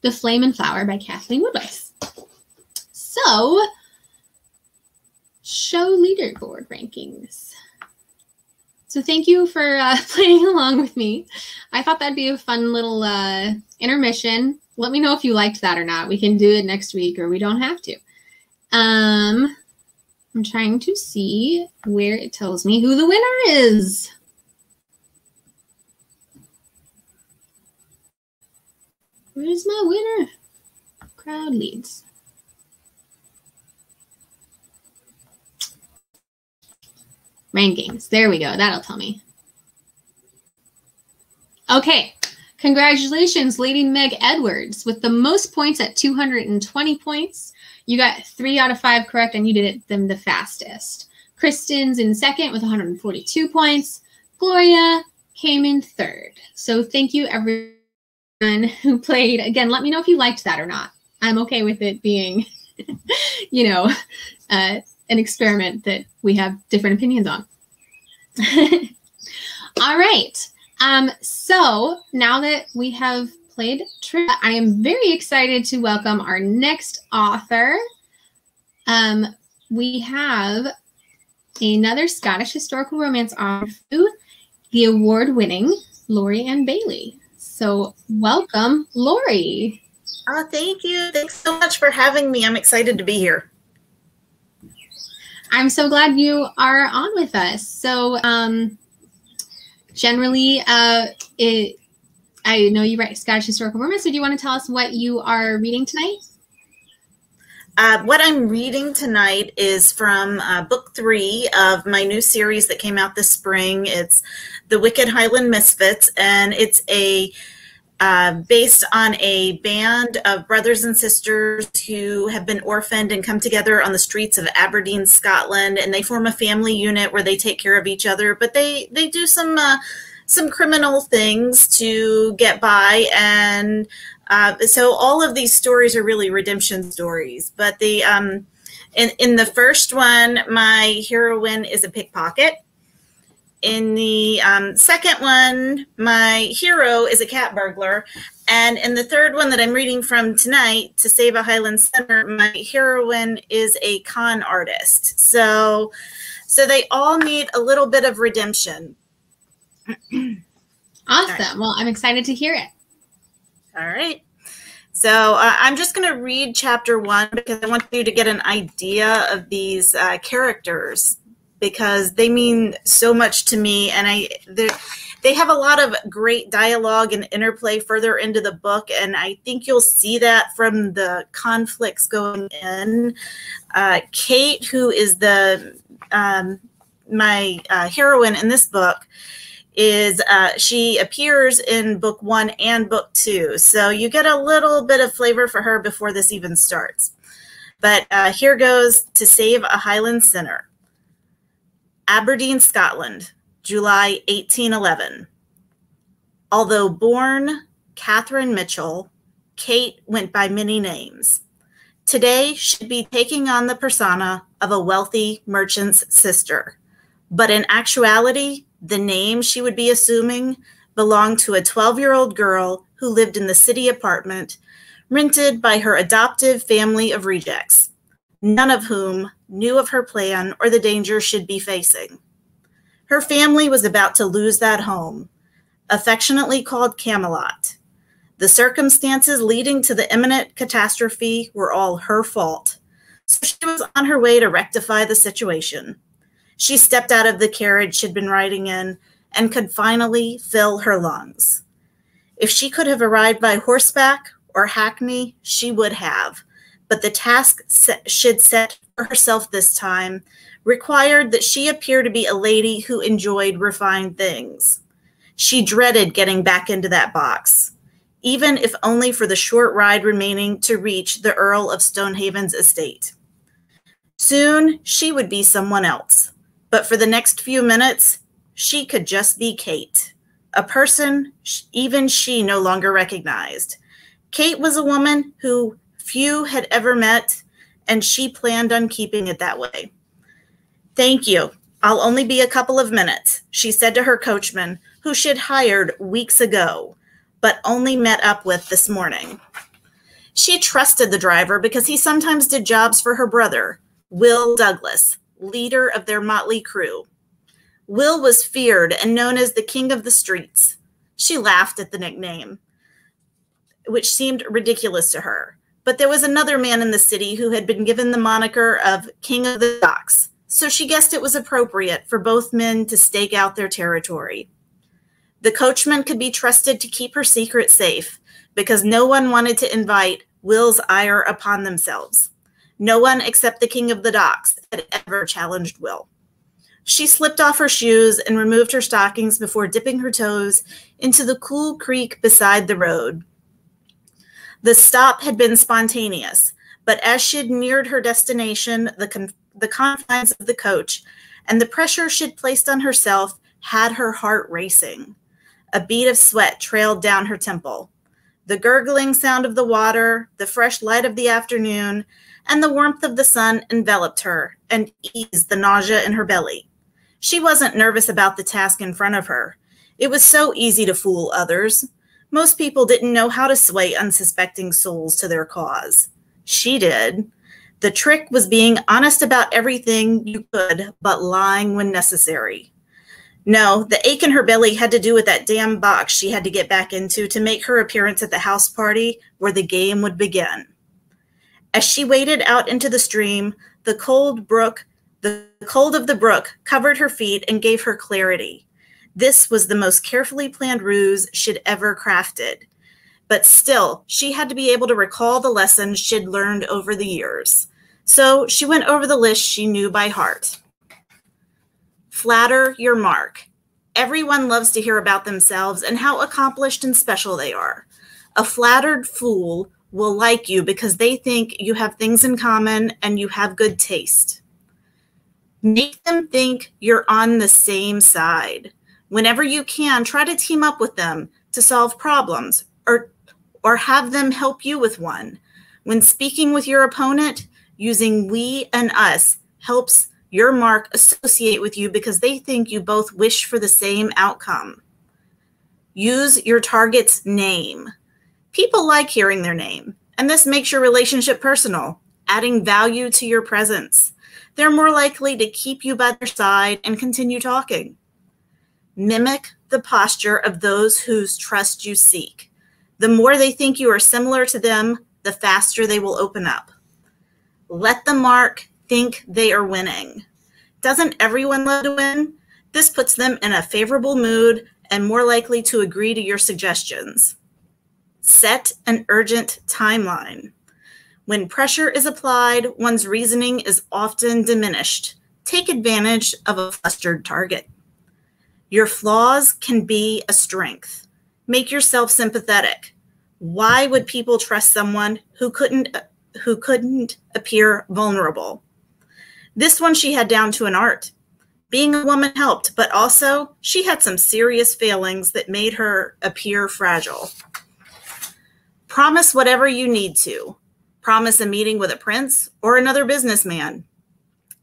The Flame and Flower by Kathleen Woodiwiss. So, show leaderboard rankings. So thank you for uh, playing along with me. I thought that'd be a fun little uh, intermission. Let me know if you liked that or not. We can do it next week or we don't have to. Um, I'm trying to see where it tells me who the winner is. Where's my winner? Crowd leads. Rankings. There we go. That'll tell me. Okay. Congratulations, Lady Meg Edwards, with the most points at 220 points. You got three out of five correct, and you did it, them the fastest. Kristen's in second with 142 points. Gloria came in third. So thank you, everyone who played. Again, let me know if you liked that or not. I'm okay with it being, you know, uh, an experiment that we have different opinions on. All right. Um, so now that we have played trivia, I am very excited to welcome our next author. Um, we have another Scottish historical romance author, the award-winning Lori Ann Bailey. So welcome, Lori. Oh, thank you. Thanks so much for having me. I'm excited to be here. I'm so glad you are on with us. So, um, generally, uh, it, I know you write Scottish historical romance. So, do you want to tell us what you are reading tonight? Uh, what I'm reading tonight is from uh, book three of my new series that came out this spring. It's The Wicked Highland Misfits, and it's a uh, based on a band of brothers and sisters who have been orphaned and come together on the streets of Aberdeen, Scotland, and they form a family unit where they take care of each other. But they they do some uh, some criminal things to get by, and uh, so all of these stories are really redemption stories. But the um, in in the first one, my heroine is a pickpocket in the um, second one, my hero is a cat burglar. And in the third one that I'm reading from tonight, To Save a Highland Sinner, my heroine is a con artist. So, so they all need a little bit of redemption. awesome. Right. Well, I'm excited to hear it. All right. So uh, I'm just going to read chapter one because I want you to get an idea of these uh, characters because they mean so much to me, and I they have a lot of great dialogue and interplay further into the book, and I think you'll see that from the conflicts going in. Uh, Kate, who is the um, my uh, heroine in this book, is uh, she appears in book one and book two, so you get a little bit of flavor for her before this even starts. But uh, here goes to save a Highland sinner. Aberdeen, Scotland, July 1811. Although born Catherine Mitchell, Kate went by many names. Today, she'd be taking on the persona of a wealthy merchant's sister. But in actuality, the name she would be assuming belonged to a 12 year old girl who lived in the city apartment rented by her adoptive family of rejects, none of whom knew of her plan or the danger she'd be facing. Her family was about to lose that home, affectionately called Camelot. The circumstances leading to the imminent catastrophe were all her fault, so she was on her way to rectify the situation. She stepped out of the carriage she'd been riding in and could finally fill her lungs. If she could have arrived by horseback or hackney, she would have, but the task she'd set herself this time required that she appear to be a lady who enjoyed refined things. She dreaded getting back into that box, even if only for the short ride remaining to reach the Earl of Stonehaven's estate. Soon she would be someone else, but for the next few minutes, she could just be Kate, a person even she no longer recognized. Kate was a woman who few had ever met, and she planned on keeping it that way. Thank you. I'll only be a couple of minutes, she said to her coachman, who she'd hired weeks ago, but only met up with this morning. She trusted the driver because he sometimes did jobs for her brother, Will Douglas, leader of their motley crew. Will was feared and known as the king of the streets. She laughed at the nickname, which seemed ridiculous to her. But there was another man in the city who had been given the moniker of King of the Docks, so she guessed it was appropriate for both men to stake out their territory. The coachman could be trusted to keep her secret safe because no one wanted to invite Will's ire upon themselves. No one except the king of the docks had ever challenged Will. She slipped off her shoes and removed her stockings before dipping her toes into the cool creek beside the road. The stop had been spontaneous, but as she had neared her destination, the the confines of the coach, and the pressure she'd placed on herself had her heart racing. A bead of sweat trailed down her temple. The gurgling sound of the water, the fresh light of the afternoon, and the warmth of the sun enveloped her and eased the nausea in her belly. She wasn't nervous about the task in front of her. It was so easy to fool others. Most people didn't know how to sway unsuspecting souls to their cause. She did. The trick was being honest about everything you could, but lying when necessary. No, the ache in her belly had to do with that damn box she had to get back into to make her appearance at the house party where the game would begin. As she waded out into the stream, the cold brook, the cold of the brook covered her feet and gave her clarity. This was the most carefully planned ruse she'd ever crafted. But still, she had to be able to recall the lessons she'd learned over the years. So she went over the list she knew by heart. Flatter your mark. Everyone loves to hear about themselves and how accomplished and special they are. A flattered fool will like you because they think you have things in common and you have good taste. Make them think you're on the same side. Whenever you can, try to team up with them to solve problems or or have them help you with one. When speaking with your opponent, using we and us helps your mark associate with you because they think you both wish for the same outcome. Use your target's name. People like hearing their name, and this makes your relationship personal, adding value to your presence. They're more likely to keep you by their side and continue talking. Mimic the posture of those whose trust you seek. The more they think you are similar to them, the faster they will open up. Let the mark think they are winning. Doesn't everyone love to win? This puts them in a favorable mood and more likely to agree to your suggestions. Set an urgent timeline. When pressure is applied, one's reasoning is often diminished. Take advantage of a flustered target. Your flaws can be a strength. Make yourself sympathetic. Why would people trust someone who couldn't who couldn't appear vulnerable? This one she had down to an art. Being a woman helped, but also she had some serious failings that made her appear fragile. Promise whatever you need to. Promise a meeting with a prince or another businessman.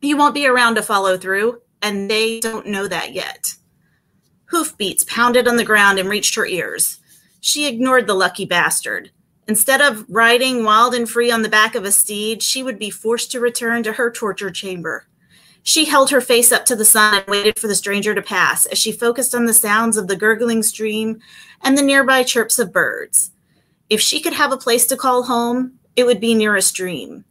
You won't be around to follow through, and they don't know that yet. Hoofbeats pounded on the ground and reached her ears. She ignored the lucky bastard. Instead of riding wild and free on the back of a steed, she would be forced to return to her torture chamber. She held her face up to the sun and waited for the stranger to pass as she focused on the sounds of the gurgling stream and the nearby chirps of birds. If she could have a place to call home, it would be near a stream.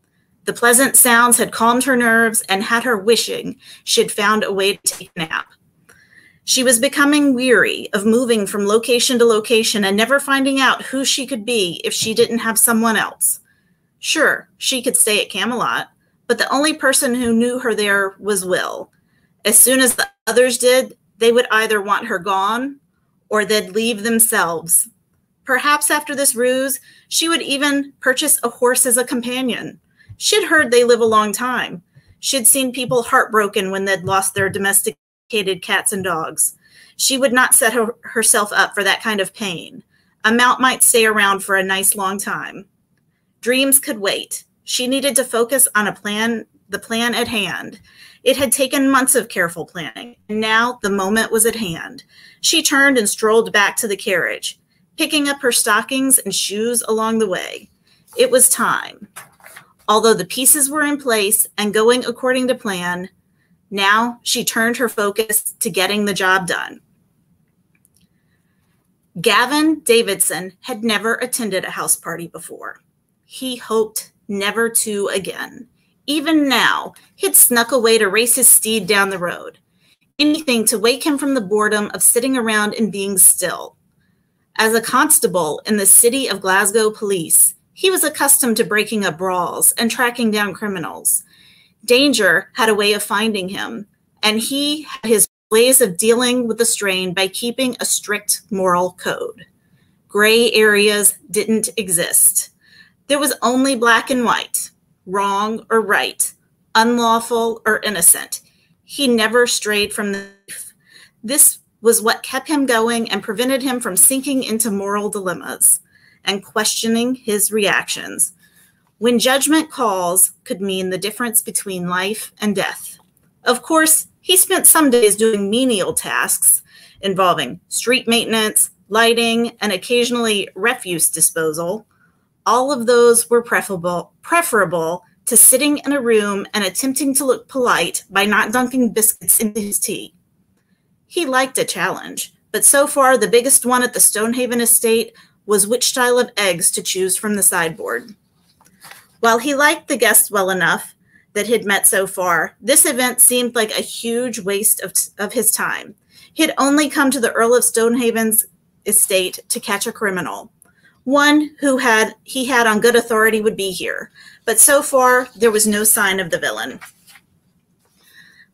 The pleasant sounds had calmed her nerves and had her wishing she had found a way to take a nap. She was becoming weary of moving from location to location and never finding out who she could be if she didn't have someone else. Sure, she could stay at Camelot, but the only person who knew her there was Will. As soon as the others did, they would either want her gone or they'd leave themselves. Perhaps after this ruse, she would even purchase a horse as a companion. She'd heard they live a long time. She'd seen people heartbroken when they'd lost their domesticated cats and dogs. She would not set her, herself up for that kind of pain. A mount might stay around for a nice long time. Dreams could wait. She needed to focus on a plan, the plan at hand. It had taken months of careful planning, and now the moment was at hand. She turned and strolled back to the carriage, picking up her stockings and shoes along the way. It was time. Although the pieces were in place and going according to plan, now she turned her focus to getting the job done. Gavin Davidson had never attended a house party before. He hoped never to again. Even now, he'd snuck away to race his steed down the road. Anything to wake him from the boredom of sitting around and being still. As a constable in the City of Glasgow Police, he was accustomed to breaking up brawls and tracking down criminals. Danger had a way of finding him, and he had his ways of dealing with the strain by keeping a strict moral code. Gray areas didn't exist. There was only black and white, wrong or right, unlawful or innocent. He never strayed from the. This was what kept him going and prevented him from sinking into moral dilemmas and questioning his reactions. When judgment calls could mean the difference between life and death. Of course, he spent some days doing menial tasks involving street maintenance, lighting, and occasionally refuse disposal. All of those were preferable, preferable to sitting in a room and attempting to look polite by not dunking biscuits into his tea. He liked a challenge, but so far the biggest one at the Stonehaven estate was which style of eggs to choose from the sideboard. While he liked the guests well enough that he'd met so far, this event seemed like a huge waste of, of his time. He'd only come to the Earl of Stonehaven's estate to catch a criminal, one who had he had on good authority would be here, but so far there was no sign of the villain.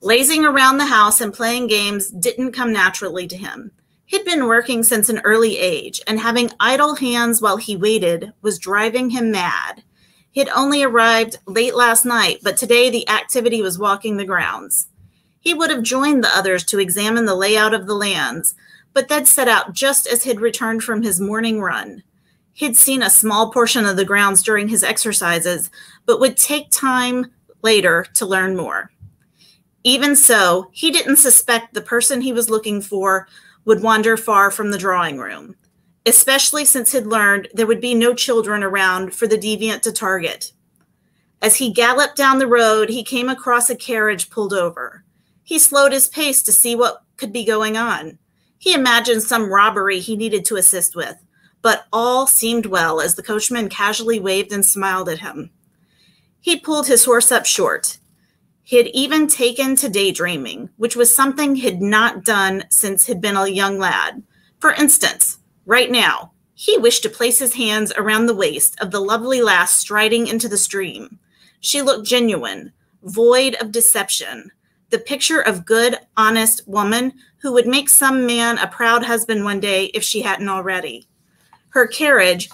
Lazing around the house and playing games didn't come naturally to him. He'd been working since an early age, and having idle hands while he waited was driving him mad. He'd only arrived late last night, but today the activity was walking the grounds. He would have joined the others to examine the layout of the lands, but they'd set out just as he'd returned from his morning run. He'd seen a small portion of the grounds during his exercises, but would take time later to learn more. Even so, he didn't suspect the person he was looking for would wander far from the drawing room, especially since he'd learned there would be no children around for the deviant to target. As he galloped down the road, he came across a carriage pulled over. He slowed his pace to see what could be going on. He imagined some robbery he needed to assist with, but all seemed well as the coachman casually waved and smiled at him. He pulled his horse up short. He had even taken to daydreaming, which was something he'd not done since he'd been a young lad. For instance, right now, he wished to place his hands around the waist of the lovely lass striding into the stream. She looked genuine, void of deception, the picture of good, honest woman who would make some man a proud husband one day if she hadn't already. Her carriage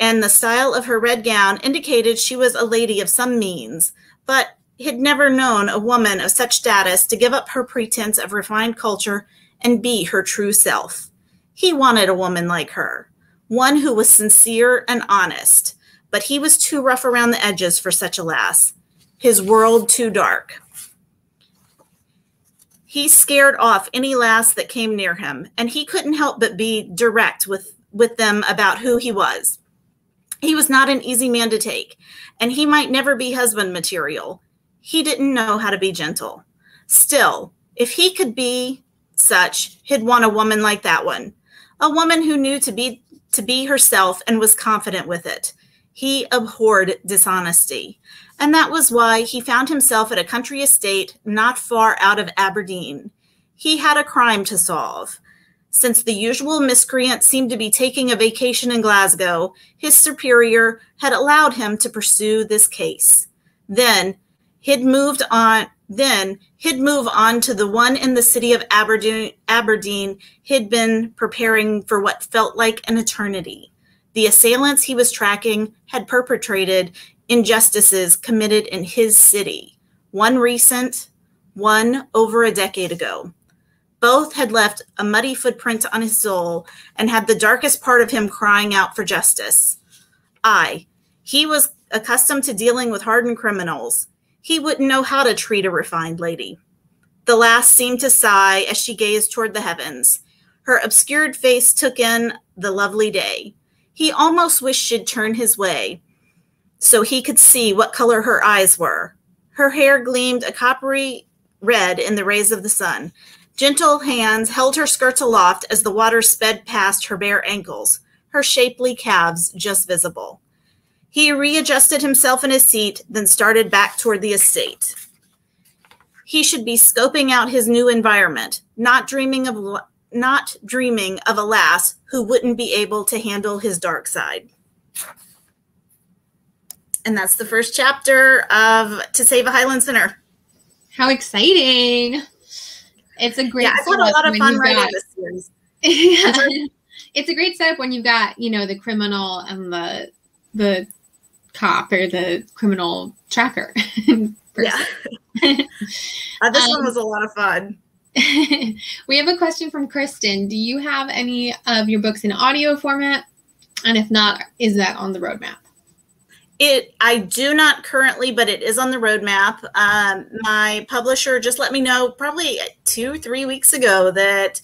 and the style of her red gown indicated she was a lady of some means, but had never known a woman of such status to give up her pretense of refined culture and be her true self. He wanted a woman like her, one who was sincere and honest, but he was too rough around the edges for such a lass, his world too dark. He scared off any lass that came near him, and he couldn't help but be direct with, with them about who he was. He was not an easy man to take, and he might never be husband material. He didn't know how to be gentle. Still, if he could be such, he'd want a woman like that one. A woman who knew to be to be herself and was confident with it. He abhorred dishonesty. And that was why he found himself at a country estate not far out of Aberdeen. He had a crime to solve. Since the usual miscreant seemed to be taking a vacation in Glasgow, his superior had allowed him to pursue this case. Then he'd moved on then he'd move on to the one in the city of Aberdeen, Aberdeen he'd been preparing for what felt like an eternity. The assailants he was tracking had perpetrated injustices committed in his city, one recent, one over a decade ago. Both had left a muddy footprint on his soul and had the darkest part of him crying out for justice. I, he was accustomed to dealing with hardened criminals. He wouldn't know how to treat a refined lady. The lass seemed to sigh as she gazed toward the heavens. Her obscured face took in the lovely day. He almost wished she'd turn his way so he could see what color her eyes were. Her hair gleamed a coppery red in the rays of the sun. Gentle hands held her skirts aloft as the water sped past her bare ankles, her shapely calves just visible. He readjusted himself in his seat, then started back toward the estate. He should be scoping out his new environment, not dreaming of not dreaming of a lass who wouldn't be able to handle his dark side. And that's the first chapter of To Save a Highland Sinner. How exciting! It's a great. Yeah, I've had a lot of fun writing got, this series. yeah, it's a great setup when you've got you know the criminal and the the cop or the criminal tracker. yeah, uh, this um, one was a lot of fun. we have a question from Kristen. Do you have any of your books in audio format? And if not, is that on the roadmap? It I do not currently, but it is on the roadmap. Um, my publisher just let me know probably two, three weeks ago that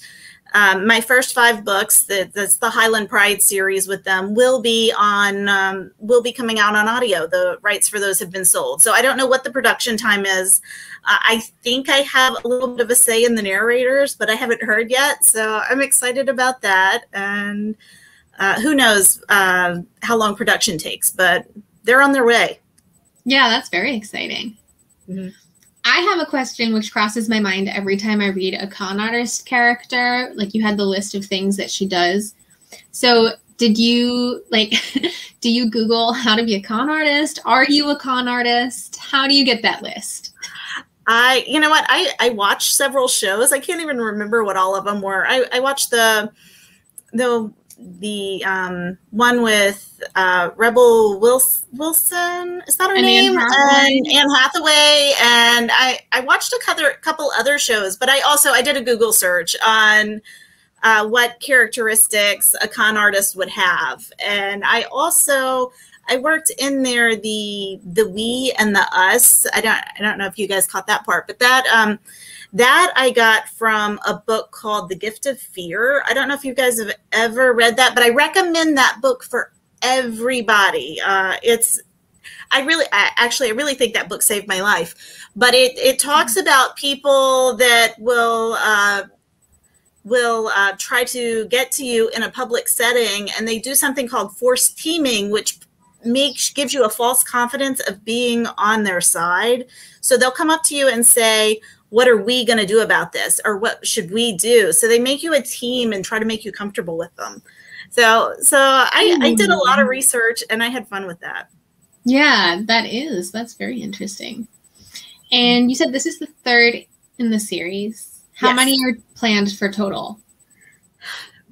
um, my first five books, that, that's the Highland Pride series with them, will be on um, will be coming out on audio. The rights for those have been sold, so I don't know what the production time is. Uh, I think I have a little bit of a say in the narrators, but I haven't heard yet, so I'm excited about that. And uh, who knows uh, how long production takes, but they're on their way. Yeah, that's very exciting. Mm-hmm. I have a question which crosses my mind every time I read a con artist character. Like you had the list of things that she does. So, did you like do you Google how to be a con artist? Are you a con artist? How do you get that list? I, you know what, I I watched several shows. I can't even remember what all of them were. I I watched the the the um, one with uh, Rebel Wilson. Is that her and name? Anne and Anne Hathaway. And I, I watched a couple, couple other shows, but I also I did a Google search on uh, what characteristics a con artist would have, and I also I worked in there the the we and the us. I don't I don't know if you guys caught that part, but that um that I got from a book called The Gift of Fear. I don't know if you guys have ever read that, but I recommend that book for everybody. Uh, it's I really, I, actually, I really think that book saved my life. But it it talks about people that will uh, will uh, try to get to you in a public setting and they do something called forced teaming which makes gives you a false confidence of being on their side so they'll come up to you and say what are we going to do about this? Or what should we do? So they make you a team and try to make you comfortable with them. So so i, I did a lot of research and i had fun with that. Yeah that is. That's very interesting. And you said this is the third in the series. How yes. many are planned for total?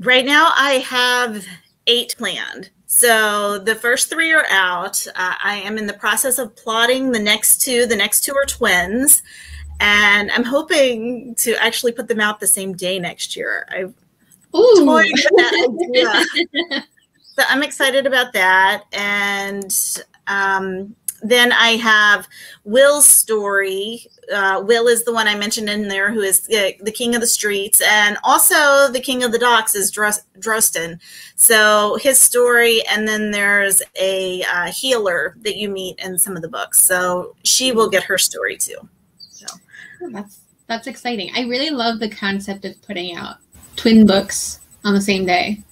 Right now i have eight planned. So the first three are out. Uh, I am in the process of plotting the next two. The next two are twins, and I'm hoping to actually put them out the same day next year. I've toyed with that idea. so I'm excited about that, and um, then I have Will's story. Uh, Will is the one I mentioned in there, who is the, the king of the streets, and also the king of the docks is Dros- Drosten. So his story, and then there's a uh, healer that you meet in some of the books. So she will get her story too. Oh, that's that's exciting. I really love the concept of putting out twin books on the same day.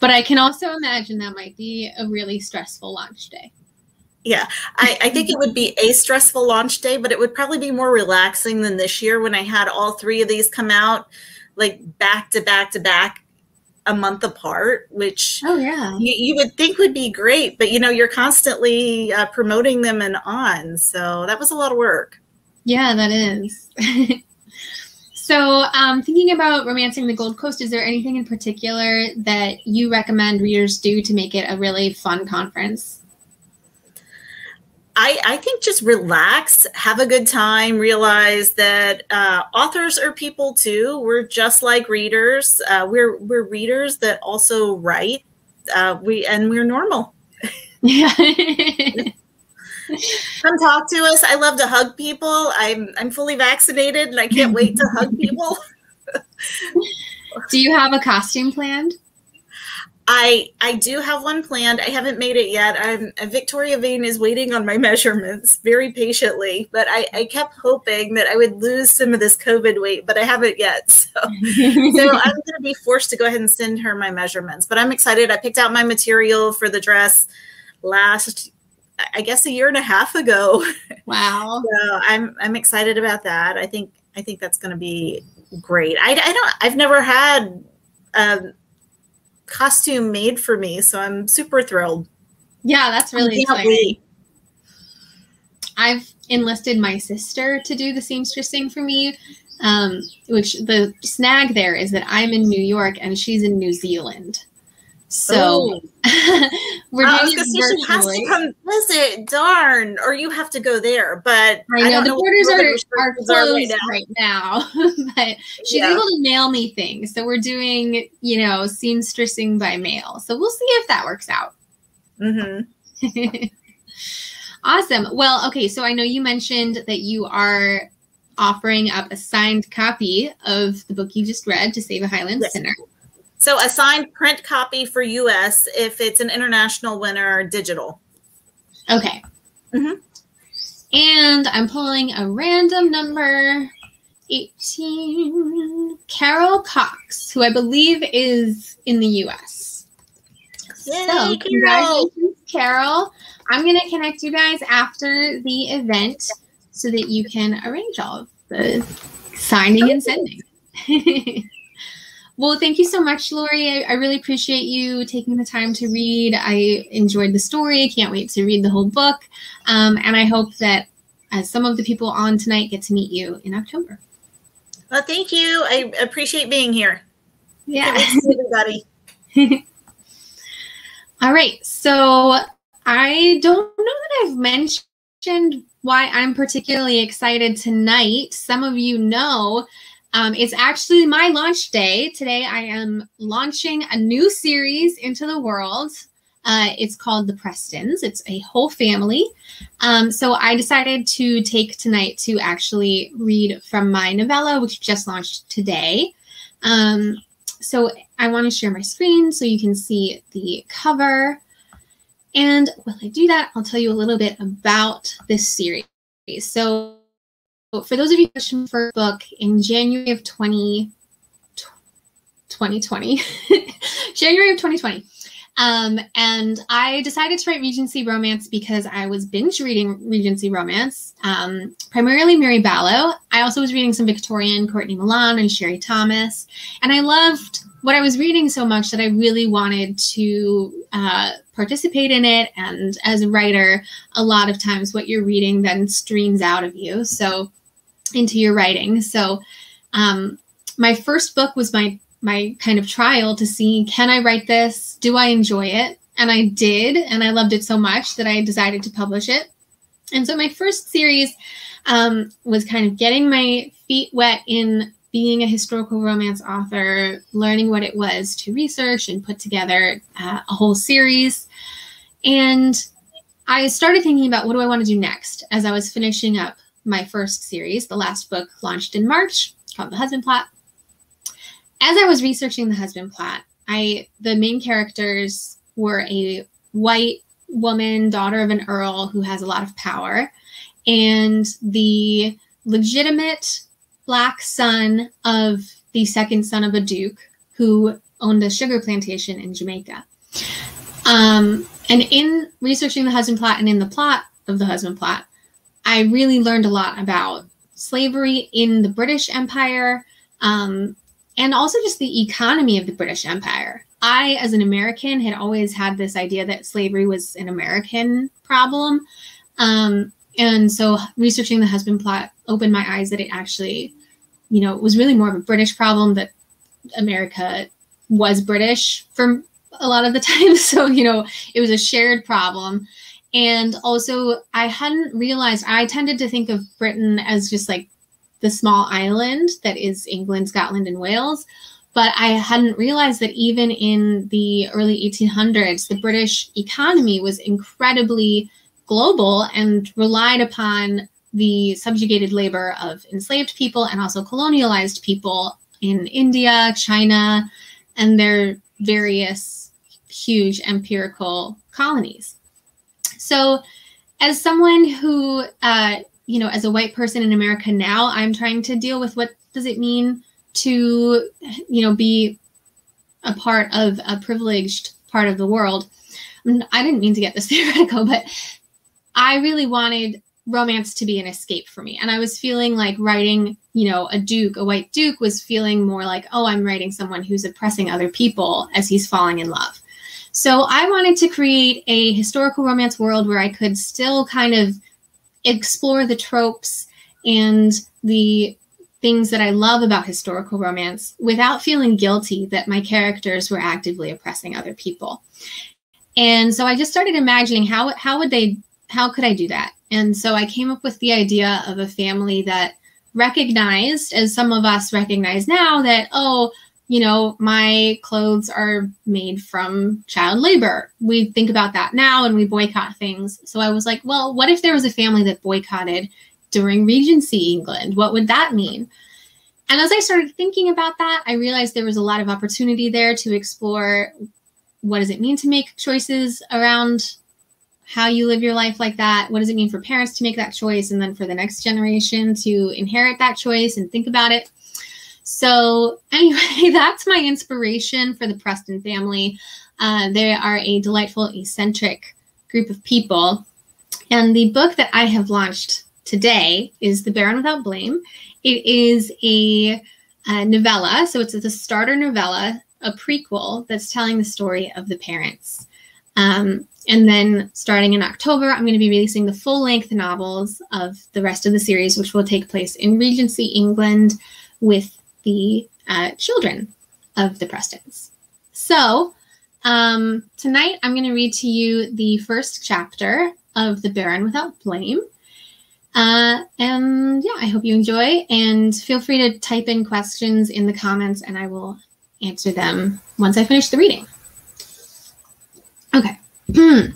But I can also imagine that might be a really stressful launch day. Yeah, I, I, think it would be a stressful launch day, but it would probably be more relaxing than this year when I had all three of these come out like back to back to back a month apart, which oh yeah, you, you would think would be great, but you know you're constantly uh, promoting them and on, so that was a lot of work. Yeah, that is. so, um, thinking about romancing the Gold Coast, is there anything in particular that you recommend readers do to make it a really fun conference? I, I think just relax, have a good time, realize that uh, authors are people too. We're just like readers. Uh, we're we're readers that also write. Uh, we and we're normal. Yeah. Come talk to us. I love to hug people. I'm I'm fully vaccinated and I can't wait to hug people. Do you have a costume planned? I I do have one planned. I haven't made it yet. I'm Victoria Vane is waiting on my measurements very patiently, but I, I kept hoping that I would lose some of this COVID weight, but I haven't yet. So, so I'm going to be forced to go ahead and send her my measurements. But I'm excited. I picked out my material for the dress last, I guess, a year and a half ago. Wow. so I'm I'm excited about that. I think I think that's going to be great. I, I don't. I've never had. a costume made for me, so I'm super thrilled. Yeah, that's really exciting. I've enlisted my sister to do the seamstressing for me. Um, which the snag there is that I'm in New York and she's in New Zealand. So we're doing it virtually. has to come visit. Darn, or you have to go there. But I know I the borders are, are closed are right now. Right now. but she's yeah. able to mail me things, so we're doing you know seamstressing by mail. So we'll see if that works out. Mm-hmm. awesome. Well, okay. So I know you mentioned that you are offering up a signed copy of the book you just read to save a Highland yes. Sinner. So assigned print copy for US if it's an international winner digital. Okay. Mm-hmm. And I'm pulling a random number 18. Carol Cox, who I believe is in the US. Yay, so, congratulations, Carol. I'm going to connect you guys after the event so that you can arrange all of the signing and sending. Well, thank you so much, Lori. I, I, really appreciate you taking the time to read. I enjoyed the story. Can't wait to read the whole book. Um, and I hope that as some of the people on tonight get to meet you in October. Well, thank you. I appreciate being here. Yeah. everybody. All right. So I don't know that I've mentioned why I'm particularly excited tonight. Some of you know um, it's actually my launch day. Today, I am launching a new series into the world. Uh, it's called The Prestons. It's a whole family. Um, so I decided to take tonight to actually read from my novella, which just launched today. Um, so I want to share my screen so you can see the cover. And while I do that, I'll tell you a little bit about this series. So for those of you who for first book in January of 2020, 2020, January of 2020. Um, and I decided to write Regency romance because I was binge reading Regency romance, um, primarily Mary Balogh. I also was reading some Victorian Courtney Milan and Sherry Thomas. And I loved what I was reading so much that I really wanted to uh, participate in it. And as a writer, a lot of times what you're reading then streams out of you. So into your writing. So um, my first book was my my kind of trial to see can I write this? Do I enjoy it? And I did, and I loved it so much that I decided to publish it. And so my first series um, was kind of getting my feet wet in being a historical romance author, learning what it was to research and put together uh, a whole series. And I started thinking about what do I want to do next as I was finishing up my first series. The last book launched in March called The Husband Plot as I was researching the husband plot, I the main characters were a white woman, daughter of an earl who has a lot of power, and the legitimate black son of the second son of a duke who owned a sugar plantation in Jamaica. Um, and in researching the husband plot and in the plot of the husband plot, I really learned a lot about slavery in the British Empire, um, and also just the economy of the British Empire. I, as an American, had always had this idea that slavery was an American problem. Um, and so researching the husband plot opened my eyes that it actually, you know, was really more of a British problem that America was British for a lot of the time. So, you know, it was a shared problem. And also, I hadn't realized, I tended to think of Britain as just like the small island that is England, Scotland, and Wales. But I hadn't realized that even in the early 1800s, the British economy was incredibly global and relied upon the subjugated labor of enslaved people and also colonialized people in India, China, and their various huge empirical colonies. So, as someone who uh, you know, as a white person in America now, I'm trying to deal with what does it mean to, you know, be a part of a privileged part of the world. I didn't mean to get this theoretical, but I really wanted romance to be an escape for me. And I was feeling like writing, you know, a duke, a white duke was feeling more like, oh, I'm writing someone who's oppressing other people as he's falling in love. So I wanted to create a historical romance world where I could still kind of explore the tropes and the things that I love about historical romance without feeling guilty that my characters were actively oppressing other people. And so I just started imagining how how would they how could I do that? And so I came up with the idea of a family that recognized as some of us recognize now that oh you know, my clothes are made from child labor. We think about that now and we boycott things. So I was like, well, what if there was a family that boycotted during Regency England? What would that mean? And as I started thinking about that, I realized there was a lot of opportunity there to explore what does it mean to make choices around how you live your life like that? What does it mean for parents to make that choice? And then for the next generation to inherit that choice and think about it. So, anyway, that's my inspiration for the Preston family. Uh, they are a delightful, eccentric group of people. And the book that I have launched today is The Baron Without Blame. It is a, a novella, so it's a starter novella, a prequel that's telling the story of the parents. Um, and then starting in October, I'm going to be releasing the full length novels of the rest of the series, which will take place in Regency, England, with the uh, children of the Prestons. So um, tonight I'm going to read to you the first chapter of The Baron Without Blame. Uh, and yeah, I hope you enjoy and feel free to type in questions in the comments and I will answer them once I finish the reading. Okay.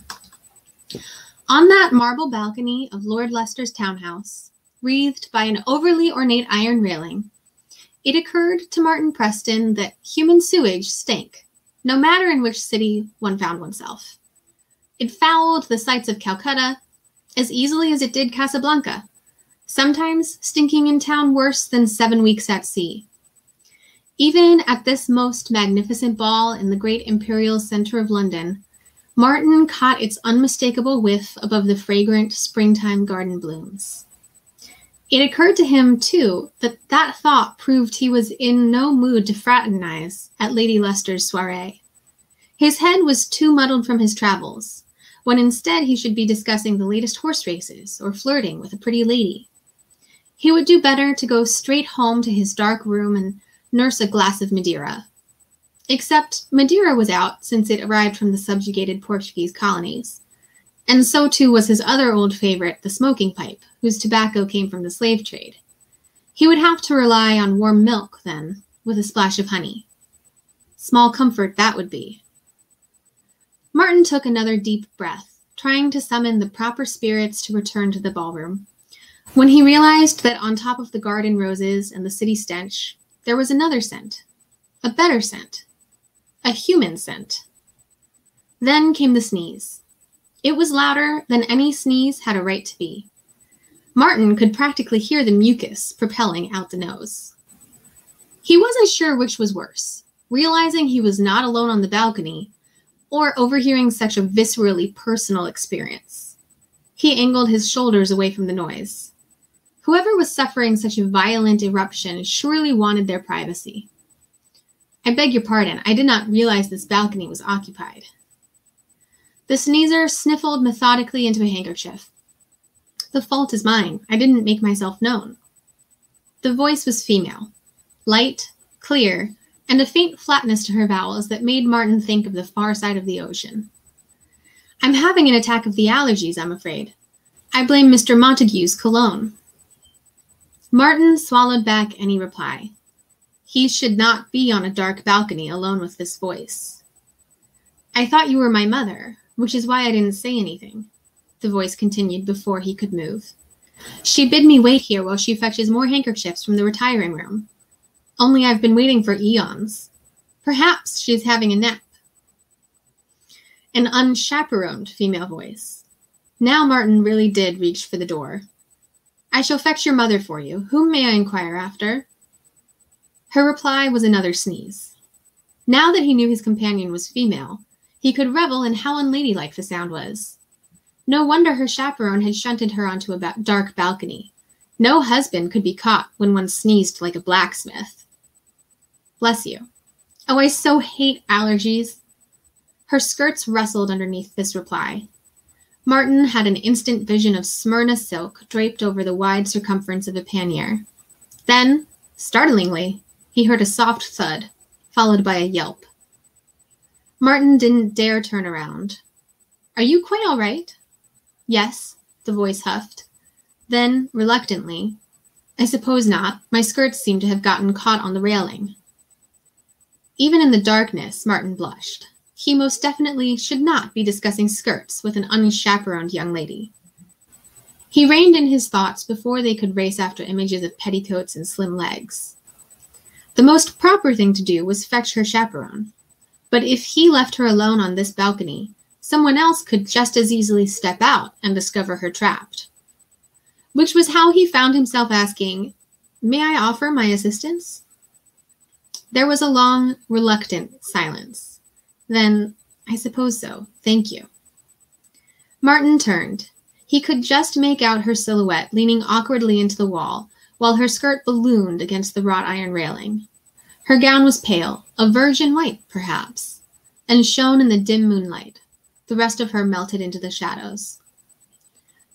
On that marble balcony of Lord Leicester's townhouse, wreathed by an overly ornate iron railing, it occurred to Martin Preston that human sewage stank, no matter in which city one found oneself. It fouled the sights of Calcutta as easily as it did Casablanca, sometimes stinking in town worse than seven weeks at sea. Even at this most magnificent ball in the great imperial center of London, Martin caught its unmistakable whiff above the fragrant springtime garden blooms. It occurred to him, too, that that thought proved he was in no mood to fraternize at Lady Leicester's soiree. His head was too muddled from his travels, when instead he should be discussing the latest horse races or flirting with a pretty lady. He would do better to go straight home to his dark room and nurse a glass of Madeira. Except Madeira was out since it arrived from the subjugated Portuguese colonies, and so too was his other old favorite, the smoking pipe, whose tobacco came from the slave trade. He would have to rely on warm milk, then, with a splash of honey. Small comfort that would be. Martin took another deep breath, trying to summon the proper spirits to return to the ballroom. When he realized that on top of the garden roses and the city stench, there was another scent, a better scent, a human scent. Then came the sneeze. It was louder than any sneeze had a right to be. Martin could practically hear the mucus propelling out the nose. He wasn't sure which was worse realizing he was not alone on the balcony or overhearing such a viscerally personal experience. He angled his shoulders away from the noise. Whoever was suffering such a violent eruption surely wanted their privacy. I beg your pardon, I did not realize this balcony was occupied. The sneezer sniffled methodically into a handkerchief. The fault is mine. I didn't make myself known. The voice was female, light, clear, and a faint flatness to her vowels that made Martin think of the far side of the ocean. I'm having an attack of the allergies, I'm afraid. I blame Mr. Montague's cologne. Martin swallowed back any reply. He should not be on a dark balcony alone with this voice. I thought you were my mother, which is why I didn't say anything, the voice continued before he could move. She bid me wait here while she fetches more handkerchiefs from the retiring room. Only I've been waiting for eons. Perhaps she's having a nap. An unchaperoned female voice. Now Martin really did reach for the door. I shall fetch your mother for you. Whom may I inquire after? Her reply was another sneeze. Now that he knew his companion was female, he could revel in how unladylike the sound was. No wonder her chaperone had shunted her onto a ba- dark balcony. No husband could be caught when one sneezed like a blacksmith. Bless you. Oh, I so hate allergies. Her skirts rustled underneath this reply. Martin had an instant vision of Smyrna silk draped over the wide circumference of a pannier. Then, startlingly, he heard a soft thud, followed by a yelp. Martin didn't dare turn around. Are you quite all right? Yes, the voice huffed. Then, reluctantly, I suppose not. My skirts seem to have gotten caught on the railing. Even in the darkness, Martin blushed. He most definitely should not be discussing skirts with an unchaperoned young lady. He reined in his thoughts before they could race after images of petticoats and slim legs. The most proper thing to do was fetch her chaperone. But if he left her alone on this balcony, someone else could just as easily step out and discover her trapped. Which was how he found himself asking, May I offer my assistance? There was a long, reluctant silence. Then, I suppose so. Thank you. Martin turned. He could just make out her silhouette leaning awkwardly into the wall, while her skirt ballooned against the wrought iron railing. Her gown was pale, a virgin white, perhaps, and shone in the dim moonlight. The rest of her melted into the shadows.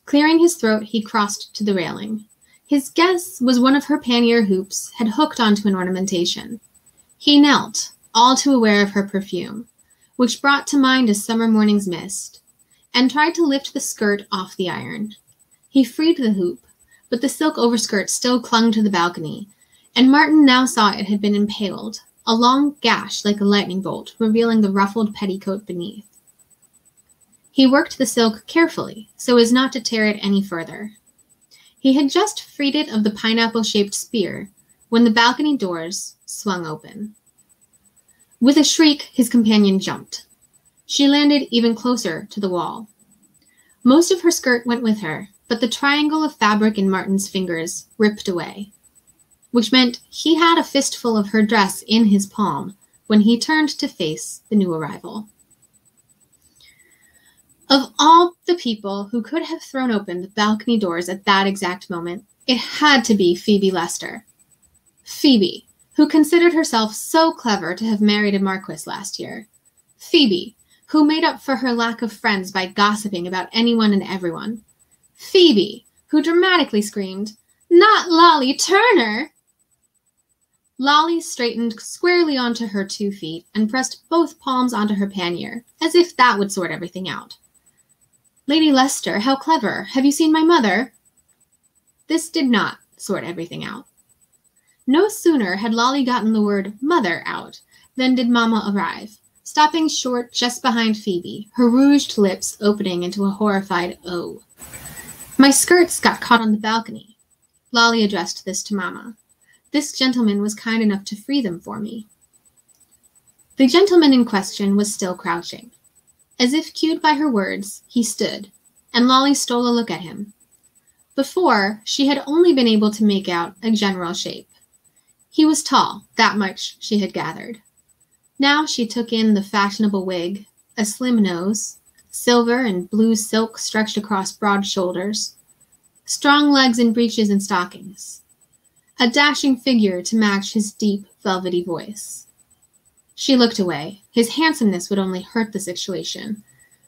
Clearing his throat, he crossed to the railing. His guess was one of her pannier hoops had hooked onto an ornamentation. He knelt, all too aware of her perfume, which brought to mind a summer morning's mist, and tried to lift the skirt off the iron. He freed the hoop, but the silk overskirt still clung to the balcony, and Martin now saw it had been impaled, a long gash like a lightning bolt, revealing the ruffled petticoat beneath. He worked the silk carefully so as not to tear it any further. He had just freed it of the pineapple shaped spear when the balcony doors swung open. With a shriek, his companion jumped. She landed even closer to the wall. Most of her skirt went with her, but the triangle of fabric in Martin's fingers ripped away. Which meant he had a fistful of her dress in his palm when he turned to face the new arrival. Of all the people who could have thrown open the balcony doors at that exact moment, it had to be Phoebe Lester. Phoebe, who considered herself so clever to have married a marquis last year. Phoebe, who made up for her lack of friends by gossiping about anyone and everyone. Phoebe, who dramatically screamed, Not Lolly Turner! Lolly straightened squarely onto her two feet and pressed both palms onto her pannier, as if that would sort everything out. Lady Lester, how clever. Have you seen my mother? This did not sort everything out. No sooner had Lolly gotten the word mother out than did Mamma arrive, stopping short just behind Phoebe, her rouged lips opening into a horrified O. My skirts got caught on the balcony. Lolly addressed this to Mamma. This gentleman was kind enough to free them for me. The gentleman in question was still crouching. As if cued by her words, he stood, and Lolly stole a look at him. Before, she had only been able to make out a general shape. He was tall, that much she had gathered. Now she took in the fashionable wig, a slim nose, silver and blue silk stretched across broad shoulders, strong legs in breeches and stockings, a dashing figure to match his deep, velvety voice. She looked away. His handsomeness would only hurt the situation,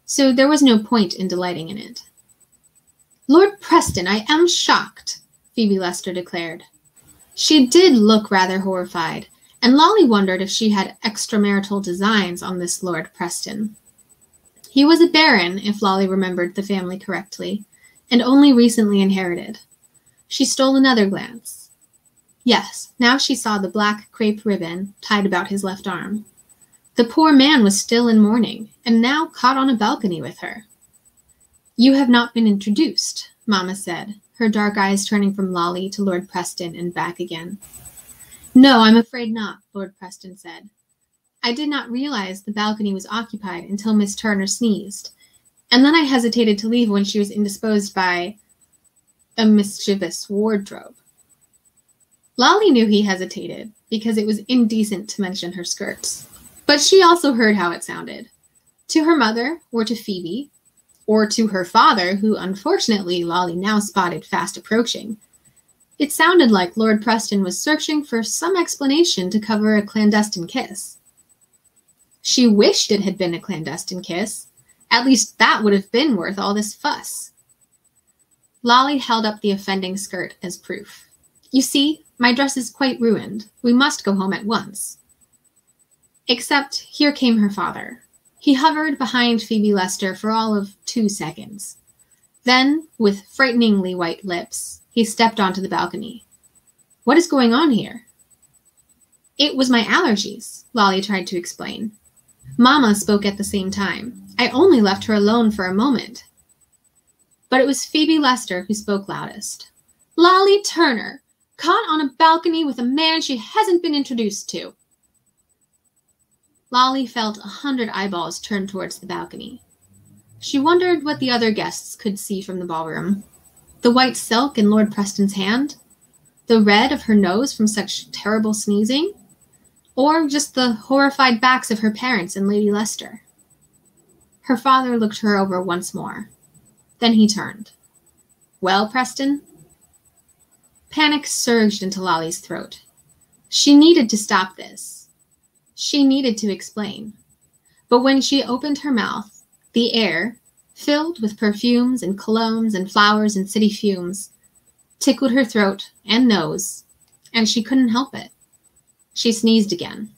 so there was no point in delighting in it. Lord Preston, I am shocked, Phoebe Lester declared. She did look rather horrified, and Lolly wondered if she had extramarital designs on this Lord Preston. He was a baron, if Lolly remembered the family correctly, and only recently inherited. She stole another glance. Yes, now she saw the black crepe ribbon tied about his left arm. The poor man was still in mourning, and now caught on a balcony with her. You have not been introduced, Mamma said, her dark eyes turning from Lolly to Lord Preston and back again. No, I'm afraid not, Lord Preston said. I did not realize the balcony was occupied until Miss Turner sneezed, and then I hesitated to leave when she was indisposed by a mischievous wardrobe. Lolly knew he hesitated because it was indecent to mention her skirts. But she also heard how it sounded. To her mother, or to Phoebe, or to her father, who unfortunately Lolly now spotted fast approaching. It sounded like Lord Preston was searching for some explanation to cover a clandestine kiss. She wished it had been a clandestine kiss. At least that would have been worth all this fuss. Lolly held up the offending skirt as proof. You see, my dress is quite ruined. We must go home at once. Except here came her father. He hovered behind Phoebe Lester for all of two seconds. Then, with frighteningly white lips, he stepped onto the balcony. What is going on here? It was my allergies, Lolly tried to explain. Mamma spoke at the same time. I only left her alone for a moment. But it was Phoebe Lester who spoke loudest. Lolly Turner, caught on a balcony with a man she hasn't been introduced to. Lolly felt a hundred eyeballs turned towards the balcony. She wondered what the other guests could see from the ballroom. The white silk in Lord Preston's hand? The red of her nose from such terrible sneezing? Or just the horrified backs of her parents and Lady Lester? Her father looked her over once more. Then he turned. Well, Preston? Panic surged into Lolly's throat. She needed to stop this. She needed to explain. But when she opened her mouth, the air, filled with perfumes and colognes and flowers and city fumes, tickled her throat and nose, and she couldn't help it. She sneezed again.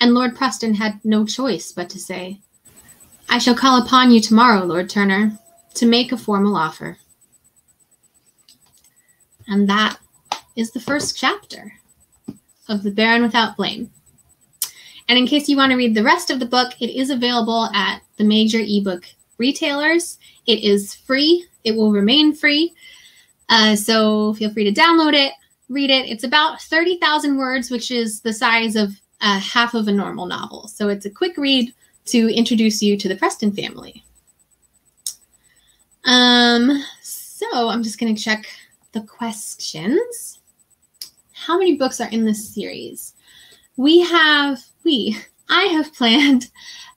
And Lord Preston had no choice but to say, I shall call upon you tomorrow, Lord Turner, to make a formal offer. And that is the first chapter of The Baron Without Blame. And in case you want to read the rest of the book, it is available at the major ebook retailers. It is free, it will remain free. Uh, so feel free to download it, read it. It's about 30,000 words, which is the size of uh, half of a normal novel. So it's a quick read to introduce you to the Preston family. Um, so I'm just going to check the questions. how many books are in this series. We have, we, I have planned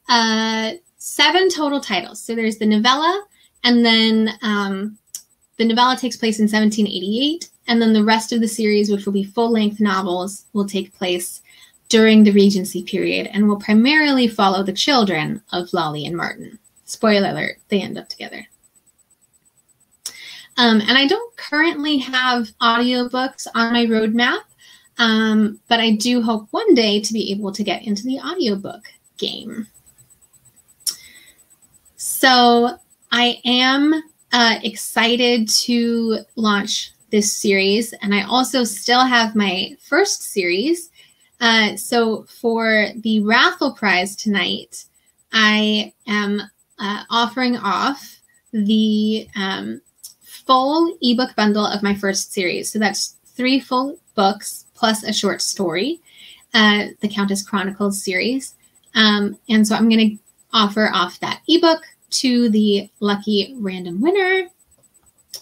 uh, seven total titles. So there's the novella, and then um, the novella takes place in 1788, and then the rest of the series, which will be full length novels, will take place during the Regency period and will primarily follow the children of Lolly and Martin. Spoiler alert, they end up together. Um, and I don't currently have audiobooks on my roadmap, um, but I do hope one day to be able to get into the audiobook game. So I am uh, excited to launch this series, and I also still have my first series. Uh, so for the Raffle Prize tonight, I am uh, offering off the um, full ebook bundle of my first series. So that's three full books plus a short story, uh, the Countess Chronicles series. Um, and so I'm going to offer off that ebook to the lucky random winner.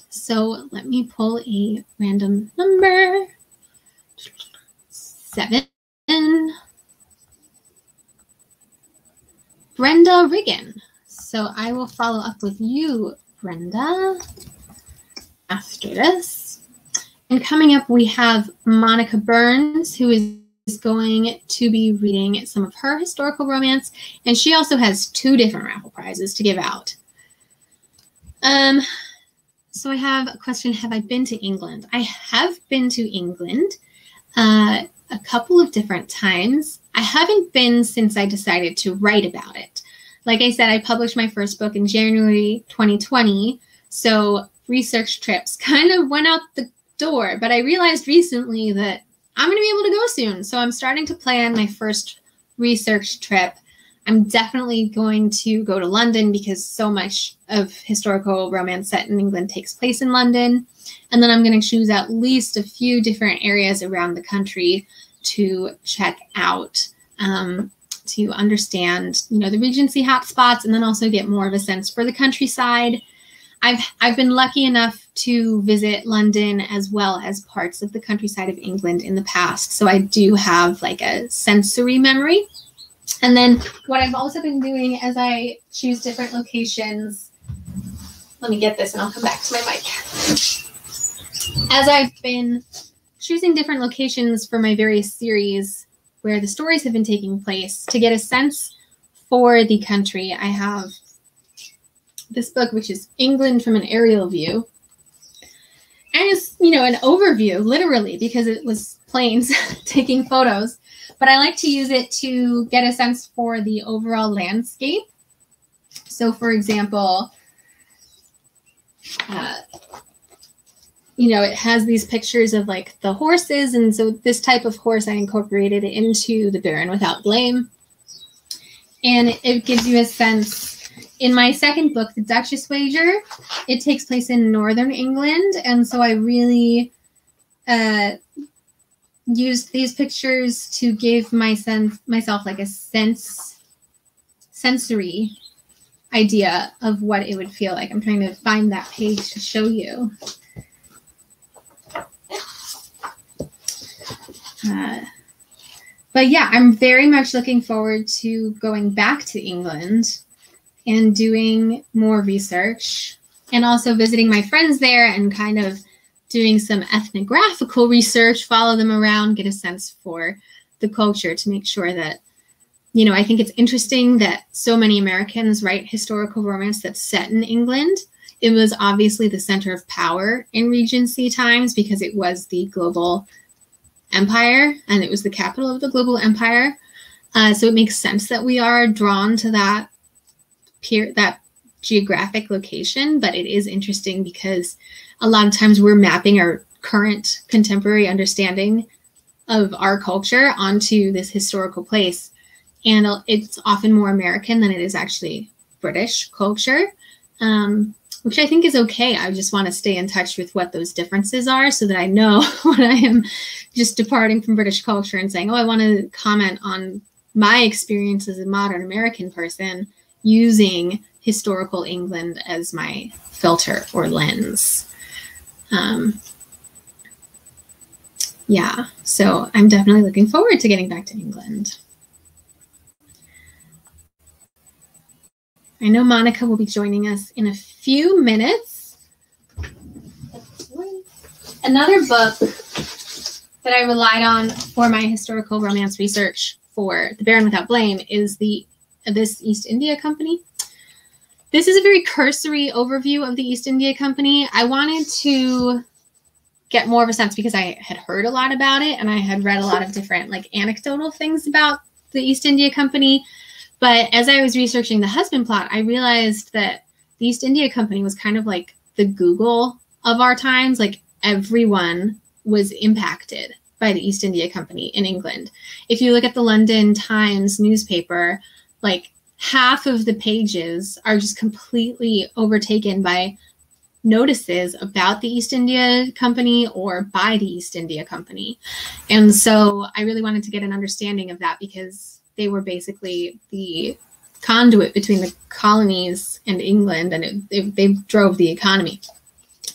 So let me pull a random number. Seven. Brenda Riggin. So I will follow up with you, Brenda, after this. And coming up, we have Monica Burns, who is going to be reading some of her historical romance. And she also has two different raffle prizes to give out. Um, so I have a question Have I been to England? I have been to England uh, a couple of different times. I haven't been since I decided to write about it. Like I said, I published my first book in January 2020. So research trips kind of went out the door. But I realized recently that I'm going to be able to go soon. So I'm starting to plan my first research trip. I'm definitely going to go to London because so much of historical romance set in England takes place in London. And then I'm going to choose at least a few different areas around the country to check out um, to understand, you know, the Regency hotspots and then also get more of a sense for the countryside. I've I've been lucky enough to visit London as well as parts of the countryside of England in the past. So I do have like a sensory memory. And then what I've also been doing as I choose different locations, let me get this and I'll come back to my mic. As I've been choosing different locations for my various series where the stories have been taking place to get a sense for the country, I have this book, which is England from an aerial view. And it's, you know, an overview, literally, because it was planes taking photos. But I like to use it to get a sense for the overall landscape. So, for example, uh, you know, it has these pictures of like the horses. And so this type of horse I incorporated into the Baron Without Blame. And it gives you a sense. In my second book, The Duchess Wager, it takes place in northern England. And so I really uh, used these pictures to give my sense myself like a sense sensory idea of what it would feel like. I'm trying to find that page to show you. Uh, but yeah, I'm very much looking forward to going back to England and doing more research and also visiting my friends there and kind of doing some ethnographical research, follow them around, get a sense for the culture to make sure that, you know, I think it's interesting that so many Americans write historical romance that's set in England. It was obviously the center of power in Regency times because it was the global empire and it was the capital of the global empire. Uh, so it makes sense that we are drawn to that peer that geographic location, but it is interesting because a lot of times we're mapping our current contemporary understanding of our culture onto this historical place. And it's often more American than it is actually British culture. Um, which I think is okay. I just want to stay in touch with what those differences are so that I know when I am just departing from British culture and saying, oh, I want to comment on my experience as a modern American person using historical England as my filter or lens. Um, yeah, so I'm definitely looking forward to getting back to England. I know Monica will be joining us in a few minutes. Another book that I relied on for my historical romance research for The Baron Without Blame is the this East India Company. This is a very cursory overview of the East India Company. I wanted to get more of a sense because I had heard a lot about it and I had read a lot of different like anecdotal things about the East India Company. But as I was researching the husband plot, I realized that the East India Company was kind of like the Google of our times. Like everyone was impacted by the East India Company in England. If you look at the London Times newspaper, like half of the pages are just completely overtaken by notices about the East India Company or by the East India Company. And so I really wanted to get an understanding of that because they were basically the conduit between the colonies and England, and it, it, they drove the economy.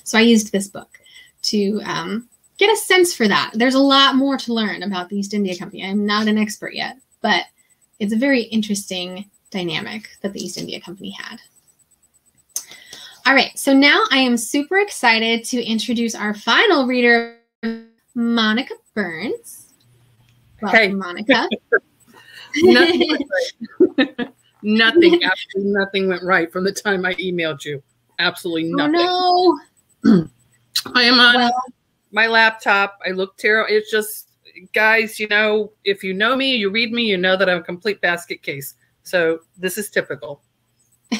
So I used this book to um, get a sense for that. There's a lot more to learn about the East India Company. I'm not an expert yet, but it's a very interesting dynamic that the East India Company had. All right, so now I am super excited to introduce our final reader, Monica Burns. Welcome, hey. Monica. nothing, nothing, absolutely nothing went right from the time I emailed you. Absolutely oh, nothing. Oh, no. I am on well, my laptop. I look terrible. It's just, guys, you know, if you know me, you read me, you know that I'm a complete basket case. So this is typical.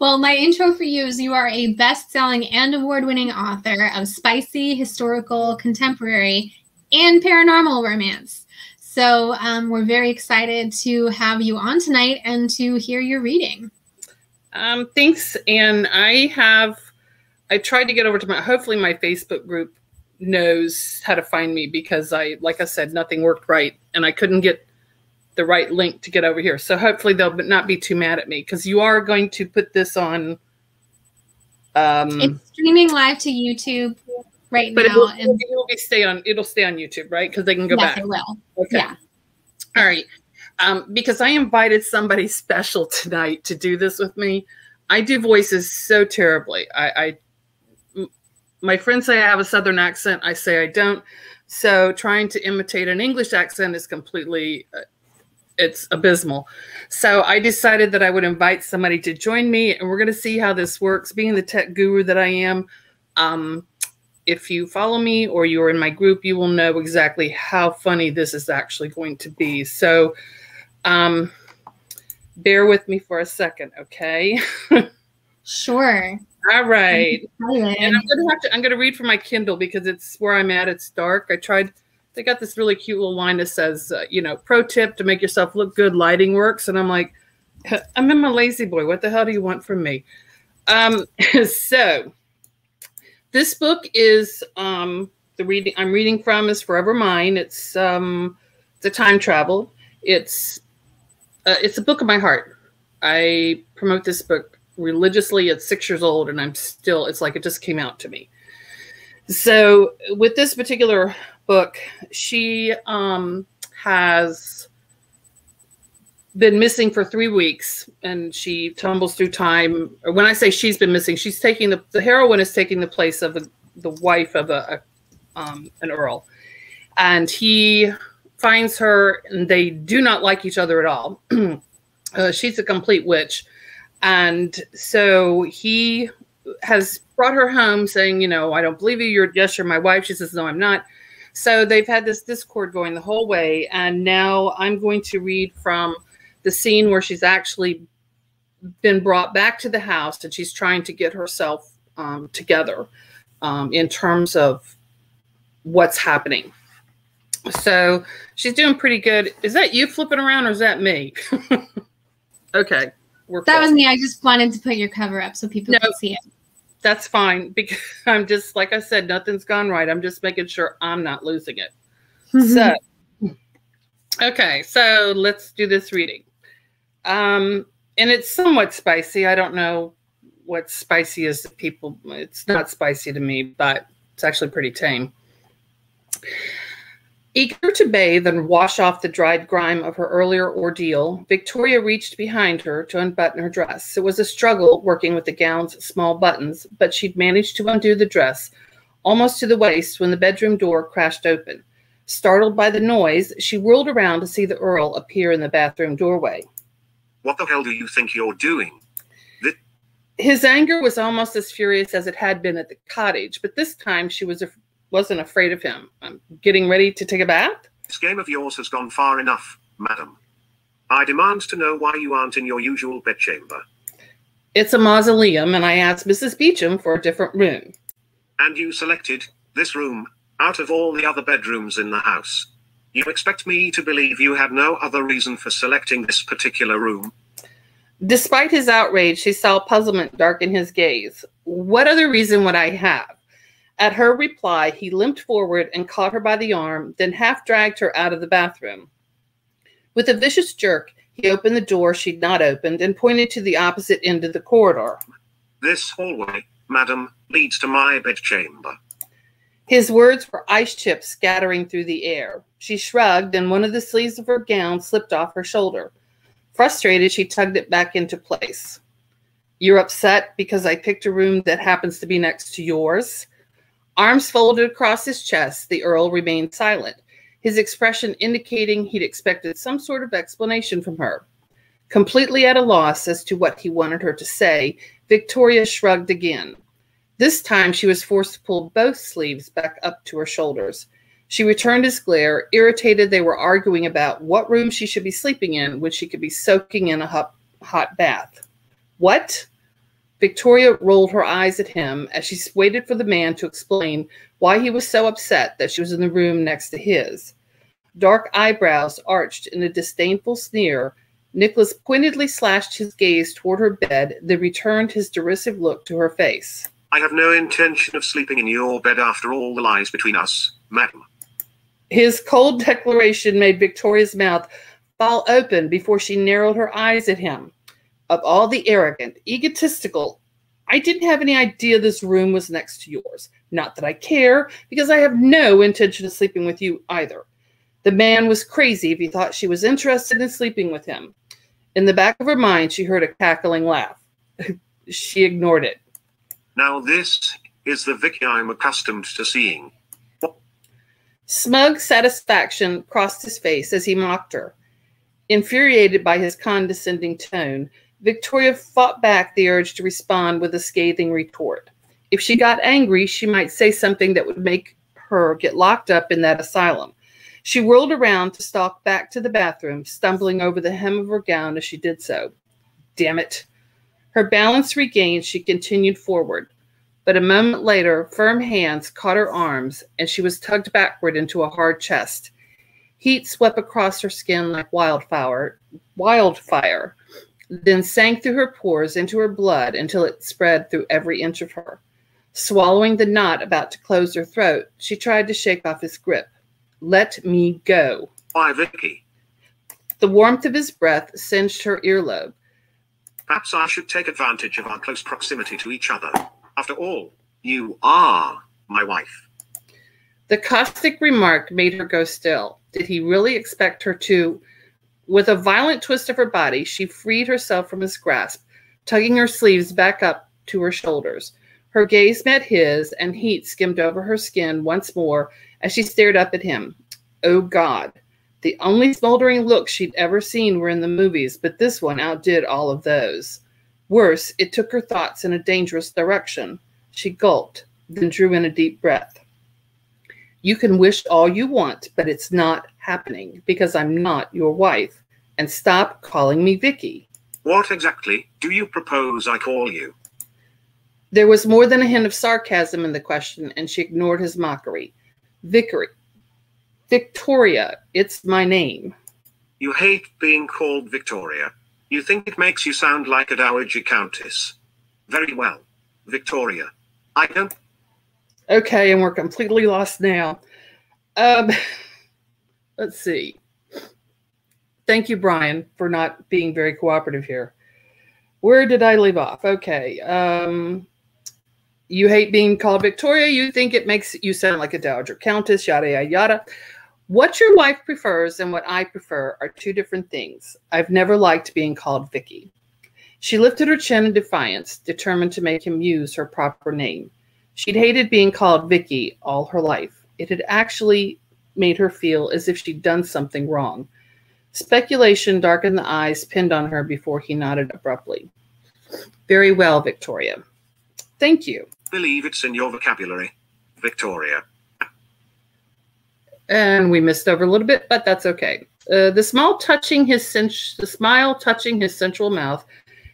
well, my intro for you is you are a best selling and award winning author of spicy, historical, contemporary, and paranormal romance. So um, we're very excited to have you on tonight and to hear your reading. Um, thanks. And I have, I tried to get over to my, hopefully my Facebook group knows how to find me because I, like I said, nothing worked right. And I couldn't get the right link to get over here. So hopefully they'll not be too mad at me because you are going to put this on. Um, it's streaming live to YouTube right but now. It, it will, be stay on. It'll stay on YouTube, right? Because they can go yes, back. it will. Okay. Yeah. All right. Um, because I invited somebody special tonight to do this with me. I do voices so terribly. I, I my friends say I have a southern accent. I say I don't. So trying to imitate an English accent is completely uh, it's abysmal. So I decided that I would invite somebody to join me, and we're going to see how this works. Being the tech guru that I am, um, if you follow me or you're in my group, you will know exactly how funny this is actually going to be. So um, bear with me for a second, okay? sure. All right. And I'm gonna have to I'm gonna read from my Kindle because it's where I'm at, it's dark. I tried they got this really cute little line that says, uh, you know, pro tip to make yourself look good, lighting works. And I'm like, I'm in my lazy boy. What the hell do you want from me? Um, so this book is um, the reading I'm reading from is Forever Mine. It's um, it's a time travel. It's uh, it's a book of my heart. I promote this book religiously at six years old, and I'm still. It's like it just came out to me. So with this particular book, she um, has been missing for three weeks and she tumbles through time. When I say she's been missing, she's taking the, the heroine is taking the place of the, the wife of a, a um, an earl. And he finds her and they do not like each other at all. uh, she's a complete witch. And so he has brought her home saying, you know, I don't believe you. You're, yes, you're my wife. She says, no, I'm not. So they've had this discord going the whole way. And now I'm going to read from the scene where she's actually been brought back to the house and she's trying to get herself um, together um, in terms of what's happening. So she's doing pretty good. Is that you flipping around or is that me? okay. That was me. I just wanted to put your cover up so people no, can see it that's fine because I'm just like I said, nothing's gone right. I'm just making sure I'm not losing it. So, okay, so let's do this reading. Um, and it's somewhat spicy. I don't know what spicy is to people. It's not spicy to me, but it's actually pretty tame. Eager to bathe and wash off the dried grime of her earlier ordeal, Victoria reached behind her to unbutton her dress. It was a struggle working with the gown's small buttons, but she'd managed to undo the dress almost to the waist when the bedroom door crashed open. Startled by the noise, she whirled around to see the Earl appear in the bathroom doorway. What the hell do you think you're doing? Th- His anger was almost as furious as it had been at the cottage, but this time she was wasn't afraid of him. I'm getting ready to take a bath. this game of yours has gone far enough, madam. I demand to know why you aren't in your usual bedchamber. It's a mausoleum, and I asked Mrs. Beecham for a different room. And you selected this room out of all the other bedrooms in the house. You expect me to believe you had no other reason for selecting this particular room? Despite his outrage, she saw puzzlement darken his gaze. What other reason would I have? At her reply, he limped forward and caught her by the arm, then half dragged her out of the bathroom. With a vicious jerk, he opened the door she'd not opened and pointed to the opposite end of the corridor. This hallway, madam, leads to my bedchamber. His words were ice chips scattering through the air. She shrugged, and one of the sleeves of her gown slipped off her shoulder. Frustrated, she tugged it back into place. You're upset because I picked a room that happens to be next to yours? Arms folded across his chest, the Earl remained silent, his expression indicating he'd expected some sort of explanation from her. Completely at a loss as to what he wanted her to say, Victoria shrugged again. This time she was forced to pull both sleeves back up to her shoulders. She returned his glare, irritated they were arguing about what room she should be sleeping in when she could be soaking in a hot, bath. What? Victoria rolled her eyes at him as she waited for the man to explain why he was so upset that she was in the room next to his. Dark eyebrows arched in a disdainful sneer, Nicholas pointedly slashed his gaze toward her bed, then returned his derisive look to her face. I have no intention of sleeping in your bed after all the lies between us, madam. His cold declaration made Victoria's mouth fall open before she narrowed her eyes at him. Of all the arrogant, egotistical, I didn't have any idea this room was next to yours. Not that I care, because I have no intention of sleeping with you either. The man was crazy if he thought she was interested in sleeping with him. In the back of her mind, she heard a cackling laugh. she ignored it. Now this is the Vicky I'm accustomed to seeing. Smug satisfaction crossed his face as he mocked her. Infuriated by his condescending tone, Victoria fought back the urge to respond with a scathing retort. If she got angry, she might say something that would make her get locked up in that asylum. She whirled around to stalk back to the bathroom, stumbling over the hem of her gown as she did so. Damn it. Her balance regained, she continued forward. But a moment later, firm hands caught her arms, and she was tugged backward into a hard chest. Heat swept across her skin like wildfire, wildfire, then sank through her pores into her blood until it spread through every inch of her. Swallowing the knot about to close her throat, she tried to shake off his grip. Let me go. Why, Vicky? The warmth of his breath singed her earlobe. Perhaps I should take advantage of our close proximity to each other. After all, you are my wife. The caustic remark made her go still. Did he really expect her to? With a violent twist of her body, she freed herself from his grasp, tugging her sleeves back up to her shoulders. Her gaze met his, and heat skimmed over her skin once more as she stared up at him. Oh God. The only smoldering looks she'd ever seen were in the movies, but this one outdid all of those. Worse, it took her thoughts in a dangerous direction. She gulped, then drew in a deep breath. You can wish all you want, but it's not happening because I'm not your wife. And stop calling me Vicky. What exactly do you propose I call you? There was more than a hint of sarcasm in the question, and she ignored his mockery. Vickery. Victoria, it's my name. You hate being called Victoria. You think it makes you sound like a dowager countess. Very well, Victoria. I don't. Okay, and we're completely lost now. Um, let's see. Thank you, Brian, for not being very cooperative here. Where did I leave off? Okay. Um, You hate being called Victoria. You think it makes you sound like a dowager countess, yada, yada, yada. What your wife prefers and what I prefer are two different things. I've never liked being called Vicky. She lifted her chin in defiance, determined to make him use her proper name. She'd hated being called Vicky all her life. It had actually made her feel as if she'd done something wrong. Speculation darkened the eyes pinned on her before he nodded abruptly. Very well, Victoria. Thank you. Believe it's in your vocabulary. Victoria. And we missed over a little bit, but that's okay. Uh, the smile touching his the smile touching his sensual mouth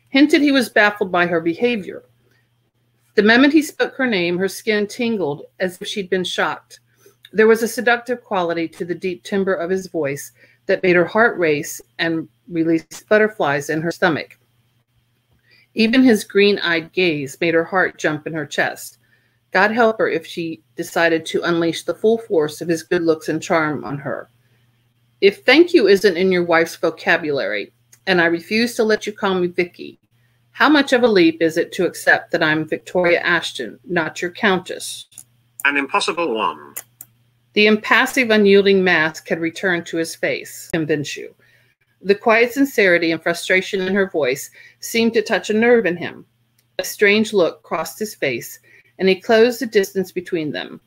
hinted he was baffled by her behavior. The moment he spoke her name, her skin tingled as if she'd been shocked. There was a seductive quality to the deep timbre of his voice that made her heart race and release butterflies in her stomach. Even his green eyed gaze made her heart jump in her chest. God help her if she decided to unleash the full force of his good looks and charm on her. If thank you isn't in your wife's vocabulary, and I refuse to let you call me Vicky, how much of a leap is it to accept that I'm Victoria Ashton, not your countess? An impossible one. The impassive, unyielding mask had returned to his face, convince you. The quiet sincerity and frustration in her voice seemed to touch a nerve in him. A strange look crossed his face, and he closed the distance between them.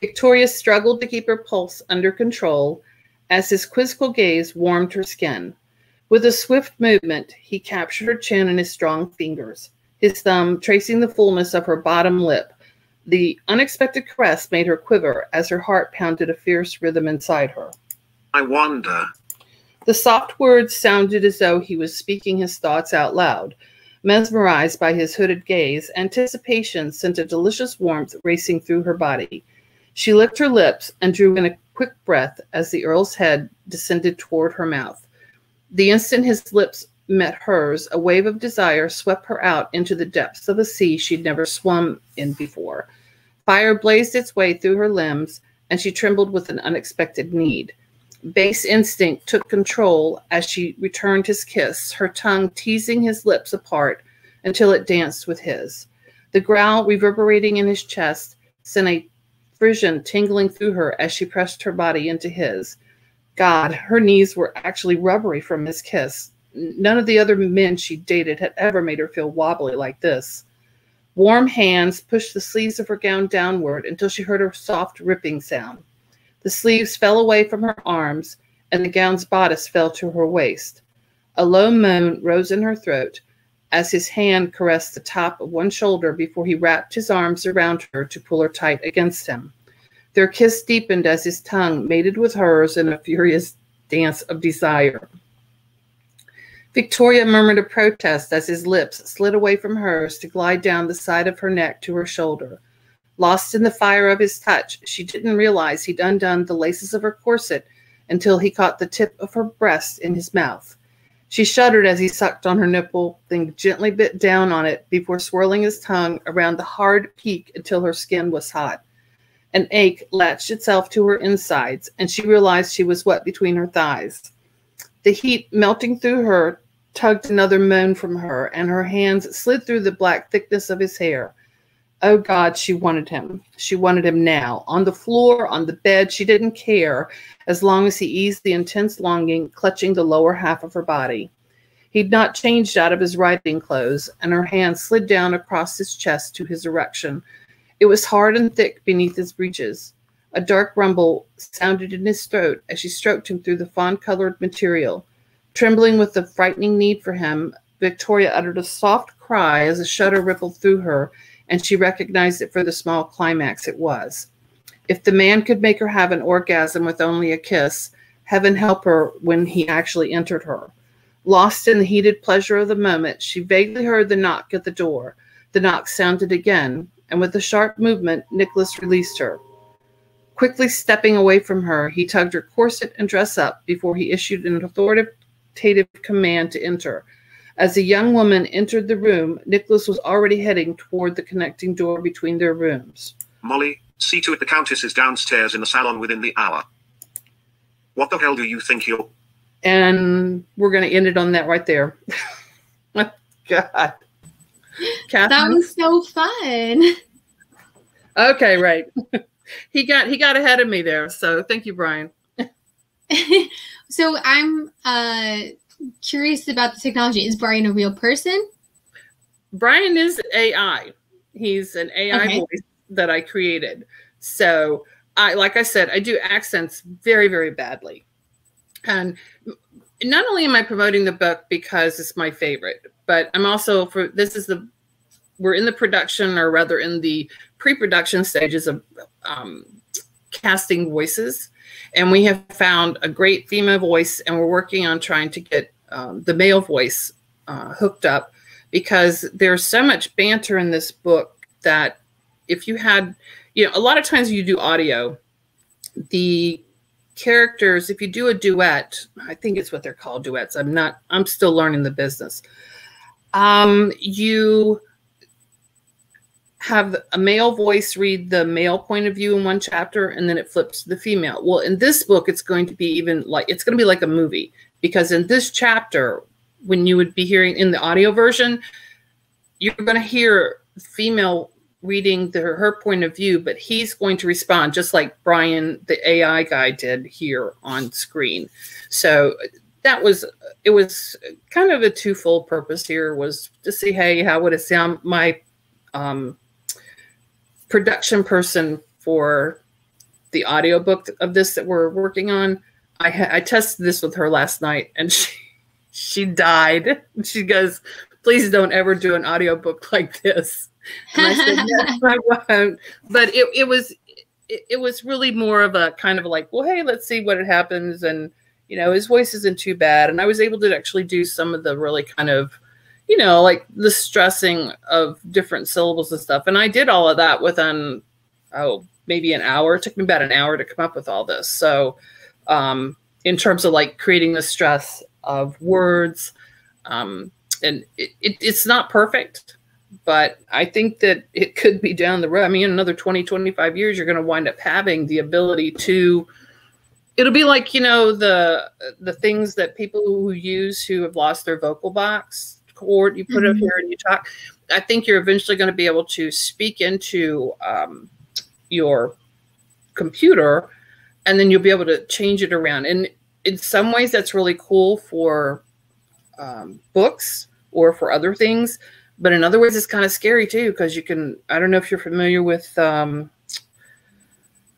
Victoria struggled to keep her pulse under control as his quizzical gaze warmed her skin. With a swift movement, he captured her chin in his strong fingers, his thumb tracing the fullness of her bottom lip. The unexpected caress made her quiver as her heart pounded a fierce rhythm inside her. I wonder. The soft words sounded as though he was speaking his thoughts out loud. Mesmerized by his hooded gaze, anticipation sent a delicious warmth racing through her body. She licked her lips and drew in a quick breath as the Earl's head descended toward her mouth. The instant his lips met hers, a wave of desire swept her out into the depths of a sea she'd never swum in before. Fire blazed its way through her limbs, and she trembled with an unexpected need. Base instinct took control as she returned his kiss, her tongue teasing his lips apart until it danced with his. The growl reverberating in his chest sent a frisson tingling through her as she pressed her body into his. God, her knees were actually rubbery from his kiss. None of the other men she dated had ever made her feel wobbly like this. Warm hands pushed the sleeves of her gown downward until she heard a soft ripping sound. The sleeves fell away from her arms, and the gown's bodice fell to her waist. A low moan rose in her throat as his hand caressed the top of one shoulder before he wrapped his arms around her to pull her tight against him. Their kiss deepened as his tongue mated with hers in a furious dance of desire. Victoria murmured a protest as his lips slid away from hers to glide down the side of her neck to her shoulder. Lost in the fire of his touch, she didn't realize he'd undone the laces of her corset until he caught the tip of her breast in his mouth. She shuddered as he sucked on her nipple, then gently bit down on it before swirling his tongue around the hard peak until her skin was hot. An ache latched itself to her insides, and she realized she was wet between her thighs. The heat melting through her tugged another moan from her, and her hands slid through the black thickness of his hair. Oh God, she wanted him. She wanted him now. On the floor, on the bed, she didn't care as long as he eased the intense longing clutching the lower half of her body. He'd not changed out of his riding clothes, and her hand slid down across his chest to his erection. It was hard and thick beneath his breeches. A dark rumble sounded in his throat as she stroked him through the fawn colored material. Trembling with the frightening need for him, Victoria uttered a soft cry as a shudder rippled through her and she recognized it for the small climax it was. If the man could make her have an orgasm with only a kiss, heaven help her when he actually entered her. Lost in the heated pleasure of the moment, she vaguely heard the knock at the door. The knock sounded again, and with a sharp movement, Nicholas released her. Quickly stepping away from her, he tugged her corset and dress up before he issued an authoritative command to enter. As the young woman entered the room, Nicholas was already heading toward the connecting door between their rooms. Molly, see to it the Countess is downstairs in the salon within the hour. What the hell do you think you're. And we're going to end it on that right there. God. Katherine? That was so fun. Okay, right. he got he got ahead of me there. So thank you, Brian. so I'm uh curious about the technology. Is Brian a real person? Brian is AI. He's an AI okay. voice that I created. So I like I said, I do accents very, very badly. And not only am I promoting the book because it's my favorite, but I'm also for this is the we're in the production or rather in the pre-production stages of um, casting voices and we have found a great female voice and we're working on trying to get um, the male voice uh, hooked up because there's so much banter in this book that if you had you know a lot of times you do audio the characters if you do a duet i think it's what they're called duets i'm not i'm still learning the business um you have a male voice read the male point of view in one chapter and then it flips to the female well in this book it's going to be even like it's going to be like a movie because in this chapter when you would be hearing in the audio version you're going to hear female reading the, her point of view, but he's going to respond just like Brian, the AI guy, did here on screen. So that was it was kind of a twofold purpose here was to see hey how would it sound my um, production person for the audiobook of this that we're working on I, I tested this with her last night and she she died she goes please don't ever do an audiobook like this and I said, I won't. But it, it was it, it, was really more of a kind of like, well, hey, let's see what it happens. And, you know, his voice isn't too bad. And I was able to actually do some of the really kind of, you know, like the stressing of different syllables and stuff. And I did all of that within, oh, maybe an hour. It took me about an hour to come up with all this. So, um, in terms of like creating the stress of words, um, and it, it, it's not perfect but I think that it could be down the road. I mean, in another 20, 25 years, you're going to wind up having the ability to. It'll be like you know the the things that people who use who have lost their vocal box cord. You put mm-hmm. it here and you talk. I think you're eventually going to be able to speak into um, your computer, and then you'll be able to change it around. And in some ways, that's really cool for um, books or for other things but in other ways, it's kind of scary too because you can. I don't know if you're familiar with um,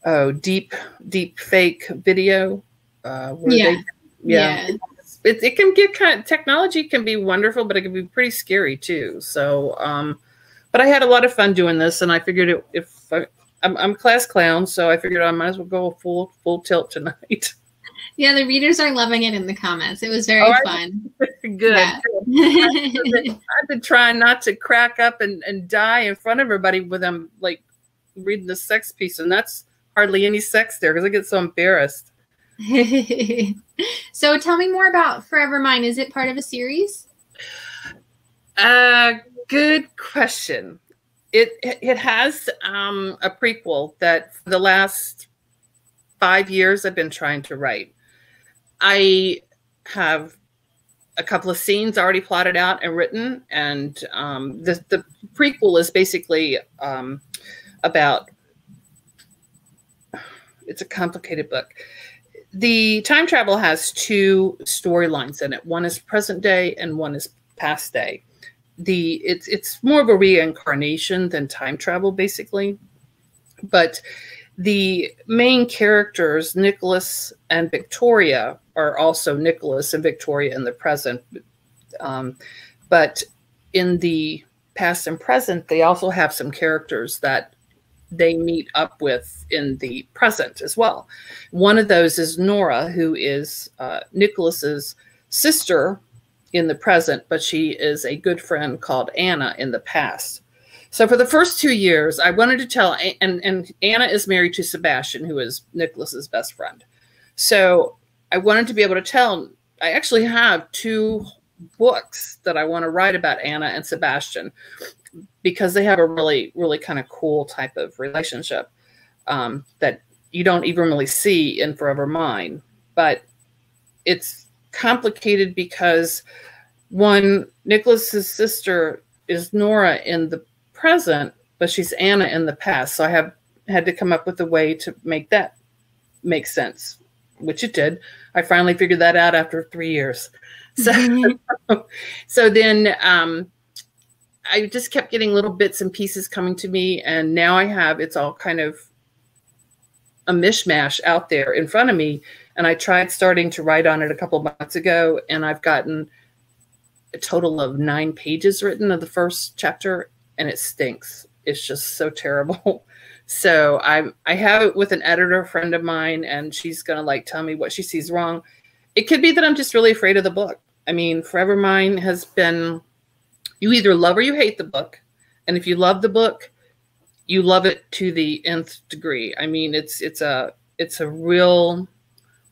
oh deep deep fake video. Uh, yeah. They, yeah. yeah. It, it can get kind of technology can be wonderful, but it can be pretty scary too. So, um, but I had a lot of fun doing this, and I figured it, if I, I'm, I'm class clown, so I figured I might as well go full full tilt tonight. Yeah, the readers are loving it in the comments. It was very oh, fun. Good. Yeah. I've been trying not to crack up and, and die in front of everybody with them like reading the sex piece, and that's hardly any sex there because I get so embarrassed. so tell me more about Forever Mine. Is it part of a series? Uh good question. It it has um, a prequel that for the last five years I've been trying to write. I have a couple of scenes already plotted out and written, and um, the the prequel is basically um, about. It's a complicated book. The time travel has two storylines in it. One is present day, and one is past day. The it's it's more of a reincarnation than time travel, basically. But the main characters, Nicholas and Victoria, are also Nicholas and Victoria in the present. Um, but in the past and present, they also have some characters that they meet up with in the present as well. One of those is Nora, who is uh, Nicholas's sister in the present, but she is a good friend called Anna in the past. So for the first two years, I wanted to tell, and, and Anna is married to Sebastian, who is Nicholas's best friend. So I wanted to be able to tell. I actually have two books that I want to write about Anna and Sebastian because they have a really, really kind of cool type of relationship um, that you don't even really see in Forever Mine. But it's complicated because one, Nicholas's sister is Nora in the present, but she's Anna in the past. So I have had to come up with a way to make that make sense, which it did. I finally figured that out after three years. So, so then um, I just kept getting little bits and pieces coming to me, and now I have it's all kind of a mishmash out there in front of me. And I tried starting to write on it a couple months ago, and I've gotten a total of nine pages written of the first chapter, and it stinks. It's just so terrible. So I I have it with an editor friend of mine, and she's gonna like tell me what she sees wrong. It could be that I'm just really afraid of the book. I mean, Forever Mine has been you either love or you hate the book, and if you love the book, you love it to the nth degree. I mean, it's it's a it's a real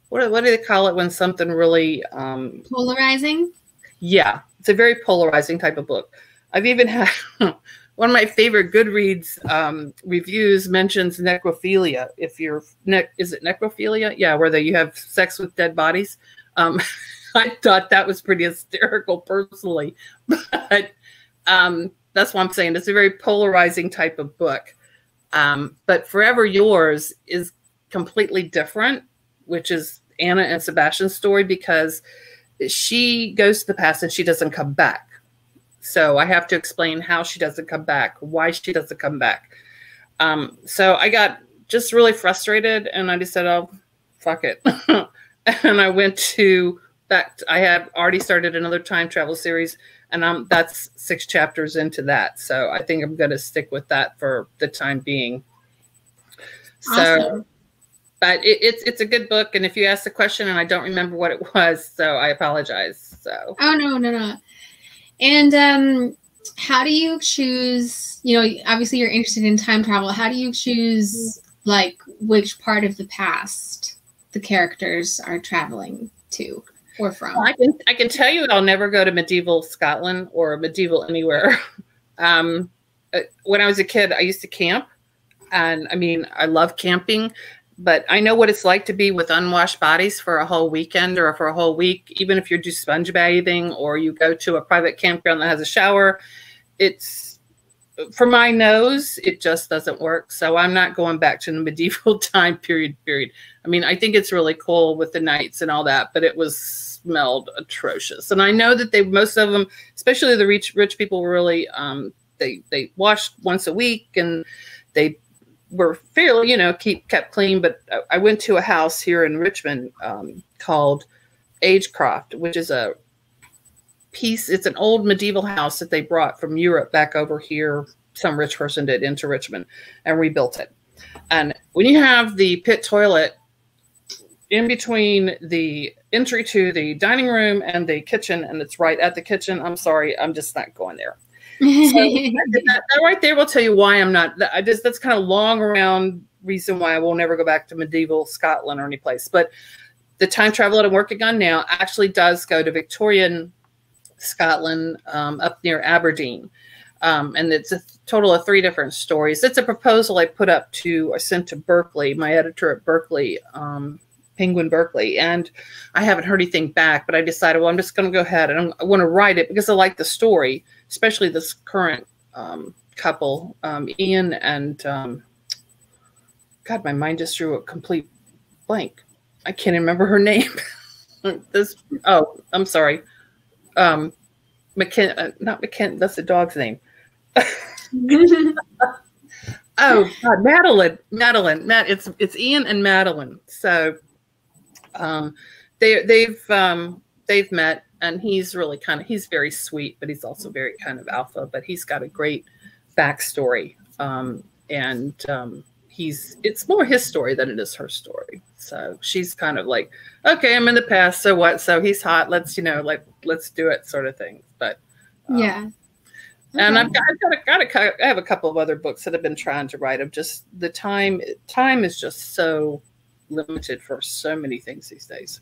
what what do they call it when something really um, polarizing? Yeah, it's a very polarizing type of book. I've even had one of my favorite Goodreads um, reviews mentions necrophilia. If you're ne- is it necrophilia? Yeah, where they, you have sex with dead bodies. Um, I thought that was pretty hysterical personally, but um, that's what I'm saying. It's a very polarizing type of book. Um, but Forever Yours is completely different, which is Anna and Sebastian's story because she goes to the past and she doesn't come back. So I have to explain how she doesn't come back, why she doesn't come back. Um, so I got just really frustrated and I just said, oh, fuck it. and I went to back. I had already started another time travel series and I'm that's six chapters into that. So I think I'm going to stick with that for the time being. So, awesome. but it, it's it's a good book, and if you ask the question and I don't remember what it was, so I apologize. So oh no no no, and um, how do you choose? You know, obviously you're interested in time travel. How do you choose like which part of the past the characters are traveling to? Or from? I can I can tell you I'll never go to medieval Scotland or medieval anywhere. um, uh, when I was a kid, I used to camp, and I mean I love camping, but I know what it's like to be with unwashed bodies for a whole weekend or for a whole week. Even if you do sponge bathing or you go to a private campground that has a shower, it's for my nose, it just doesn't work. So I'm not going back to the medieval time period. Period. I mean, I think it's really cool with the knights and all that, but it was smelled atrocious. And I know that they most of them, especially the rich rich people, were really um, they they washed once a week and they were fairly you know keep kept clean. But I went to a house here in Richmond um, called Agecroft, which is a piece. It's an old medieval house that they brought from Europe back over here. Some rich person did into Richmond and rebuilt it. And when you have the pit toilet in between the entry to the dining room and the kitchen, and it's right at the kitchen, I'm sorry, I'm just not going there. so that, that, right there will tell you why I'm not. I just that's kind of long around reason why I will never go back to medieval Scotland or any place. But the time travel that I'm working on now actually does go to Victorian Scotland, um, up near Aberdeen. Um, and it's a total of three different stories. It's a proposal I put up to, I sent to Berkley, my editor at Berkley, um, Penguin Berkley, and I haven't heard anything back. But I decided, well, I'm just going to go ahead and i want to write it because I like the story, especially this current um, couple, um, Ian and um, God, my mind just drew a complete blank. I can't remember her name. this, oh, I'm sorry um, McKin, uh, not McKin, that's the dog's name. oh, God, Madeline, Madeline, Matt, it's it's Ian and Madeline. So, um, they they've um they've met, and he's really kind of he's very sweet, but he's also very kind of alpha. But he's got a great backstory, um, and um, he's it's more his story than it is her story. So she's kind of like, okay, I'm in the past, so what? So he's hot. Let's you know, like let's do it, sort of thing. But um, yeah. And I've got, I've got, a, got a, I have a couple of other books that I've been trying to write. Of just the time, time is just so limited for so many things these days.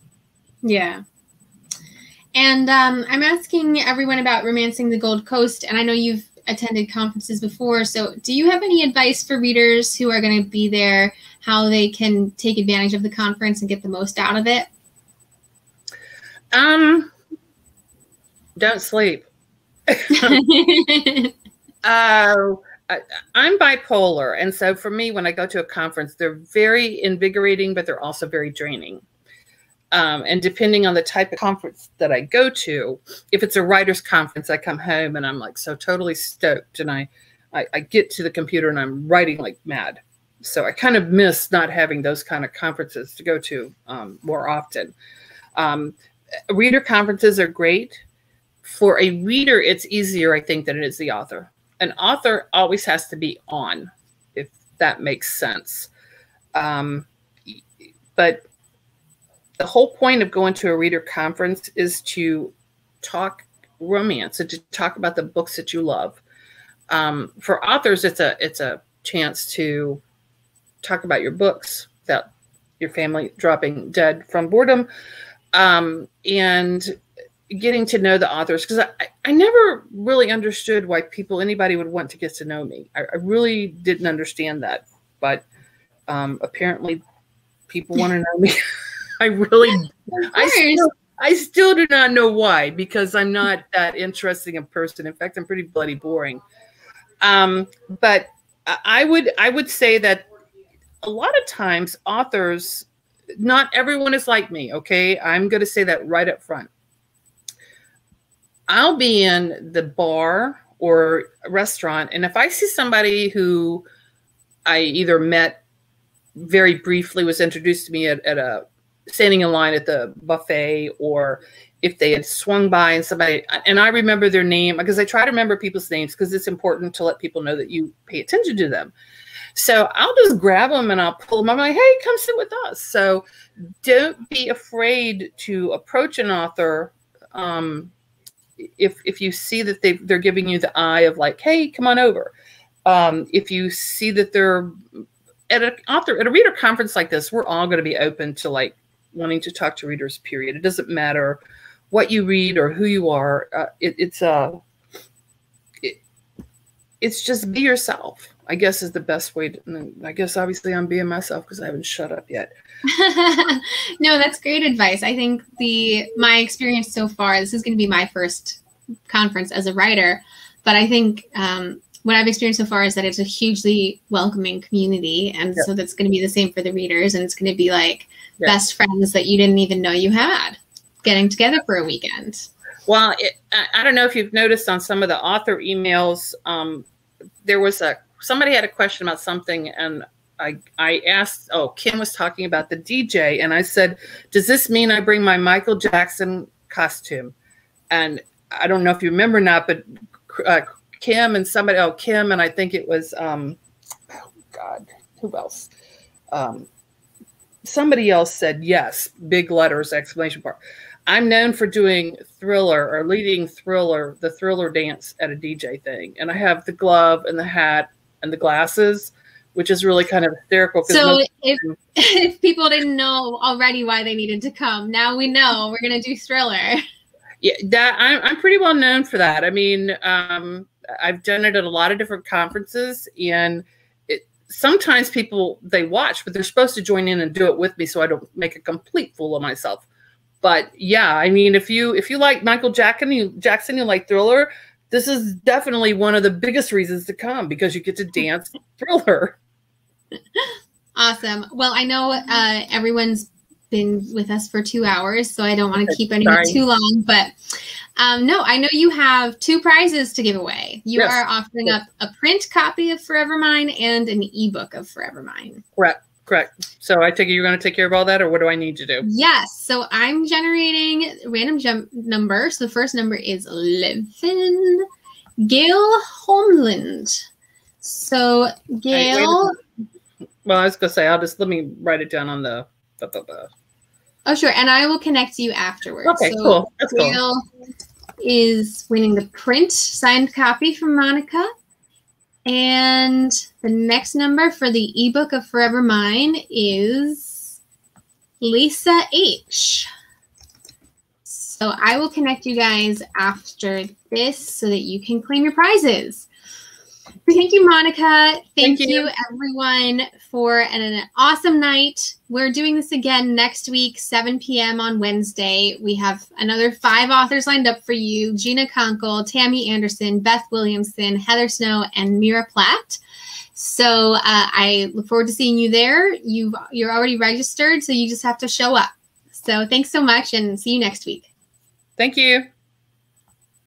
Yeah. And um, I'm asking everyone about romancing the Gold Coast, and I know you've attended conferences before. So, do you have any advice for readers who are going to be there, how they can take advantage of the conference and get the most out of it? Um, don't sleep. Uh, I, I'm bipolar, and so for me, when I go to a conference, they're very invigorating, but they're also very draining. Um, and depending on the type of conference that I go to, if it's a writers' conference, I come home and I'm like so totally stoked, and I, I, I get to the computer and I'm writing like mad. So I kind of miss not having those kind of conferences to go to um, more often. Um, reader conferences are great. For a reader, it's easier, I think, than it is the author an author always has to be on, if that makes sense. Um, but the whole point of going to a reader conference is to talk romance and to talk about the books that you love. Um, for authors, it's a it's a chance to talk about your books without your family dropping dead from boredom, um, and getting to know the authors because I, I never really understood why people anybody would want to get to know me. I, I really didn't understand that but um, apparently people want to know me i really I still, I still do not know why because i'm not that interesting a person. In fact i'm pretty bloody boring. Um, but i would i would say that a lot of times authors not everyone is like me okay? I'm going to say that right up front. I'll be in the bar or restaurant, and if I see somebody who I either met very briefly, was introduced to me at, at a standing in line at the buffet, or if they had swung by and somebody, and I remember their name because I try to remember people's names because it's important to let people know that you pay attention to them. So I'll just grab them and I'll pull them. I'm like, hey, come sit with us. So don't be afraid to approach an author um, if if you see that they they're giving you the eye of like, hey, come on over. Um, if you see that they're at a author at a reader conference like this, we're all going to be open to like wanting to talk to readers. Period. It doesn't matter what you read or who you are. Uh, it, it's a uh, it, it's just be yourself. I guess is the best way. To, I guess obviously I'm being myself because I haven't shut up yet. no, that's great advice. I think the my experience so far. This is going to be my first conference as a writer, but I think um, what I've experienced so far is that it's a hugely welcoming community, and so that's going to be the same for the readers, and it's going to be like best friends that you didn't even know you had getting together for a weekend. Well, it, I don't know if you've noticed on some of the author emails, um, there was a somebody had a question about something, and I, I asked, oh, Kim was talking about the DJ, and I said, does this mean I bring my Michael Jackson costume? And I don't know if you remember or not, but uh, Kim and somebody, oh, Kim, and I think it was, um, oh, God, who else? Um, somebody else said yes, big letters, exclamation mark. I'm known for doing thriller or leading thriller, the thriller dance at a DJ thing. And I have the glove and the hat and the glasses which is really kind of hysterical. So if, if people didn't know already why they needed to come, now we know we're going to do thriller. Yeah, that I'm, I'm pretty well known for that. I mean, um, I've done it at a lot of different conferences and sometimes people they watch, but they're supposed to join in and do it with me so I don't make a complete fool of myself. But yeah, I mean, if you if you like Michael Jackson, you Jackson, you like Thriller, this is definitely one of the biggest reasons to come because you get to dance Thriller. Awesome. Well, I know uh, everyone's been with us for two hours, so I don't want to keep anyone too long. But um, no, I know you have two prizes to give away. You yes. are offering yes. up a print copy of Forever Mine and an ebook of Forever Mine. Correct. Correct. So I take it you're going to take care of all that, or what do I need to do? Yes. So I'm generating random jump number. So the first number is 11. Gail Homeland. So Gail. Well, I was gonna say I'll just let me write it down on the. Blah, blah, blah. Oh sure, and I will connect you afterwards. Okay, so cool. That's cool. is winning the print signed copy from Monica, and the next number for the ebook of Forever Mine is Lisa H. So I will connect you guys after this so that you can claim your prizes. Thank you, Monica. Thank, Thank you. you. everyone, for an, an awesome night. We're doing this again next week, 7 p.m. on Wednesday. We have another five authors lined up for you Gina Conkle, Tammy Andresen, Beth Williamson, Heather Snow, and Mira Platt. So uh, I look forward to seeing you there. You've, you're already registered, so you just have to show up. So thanks so much and see you next week. Thank you.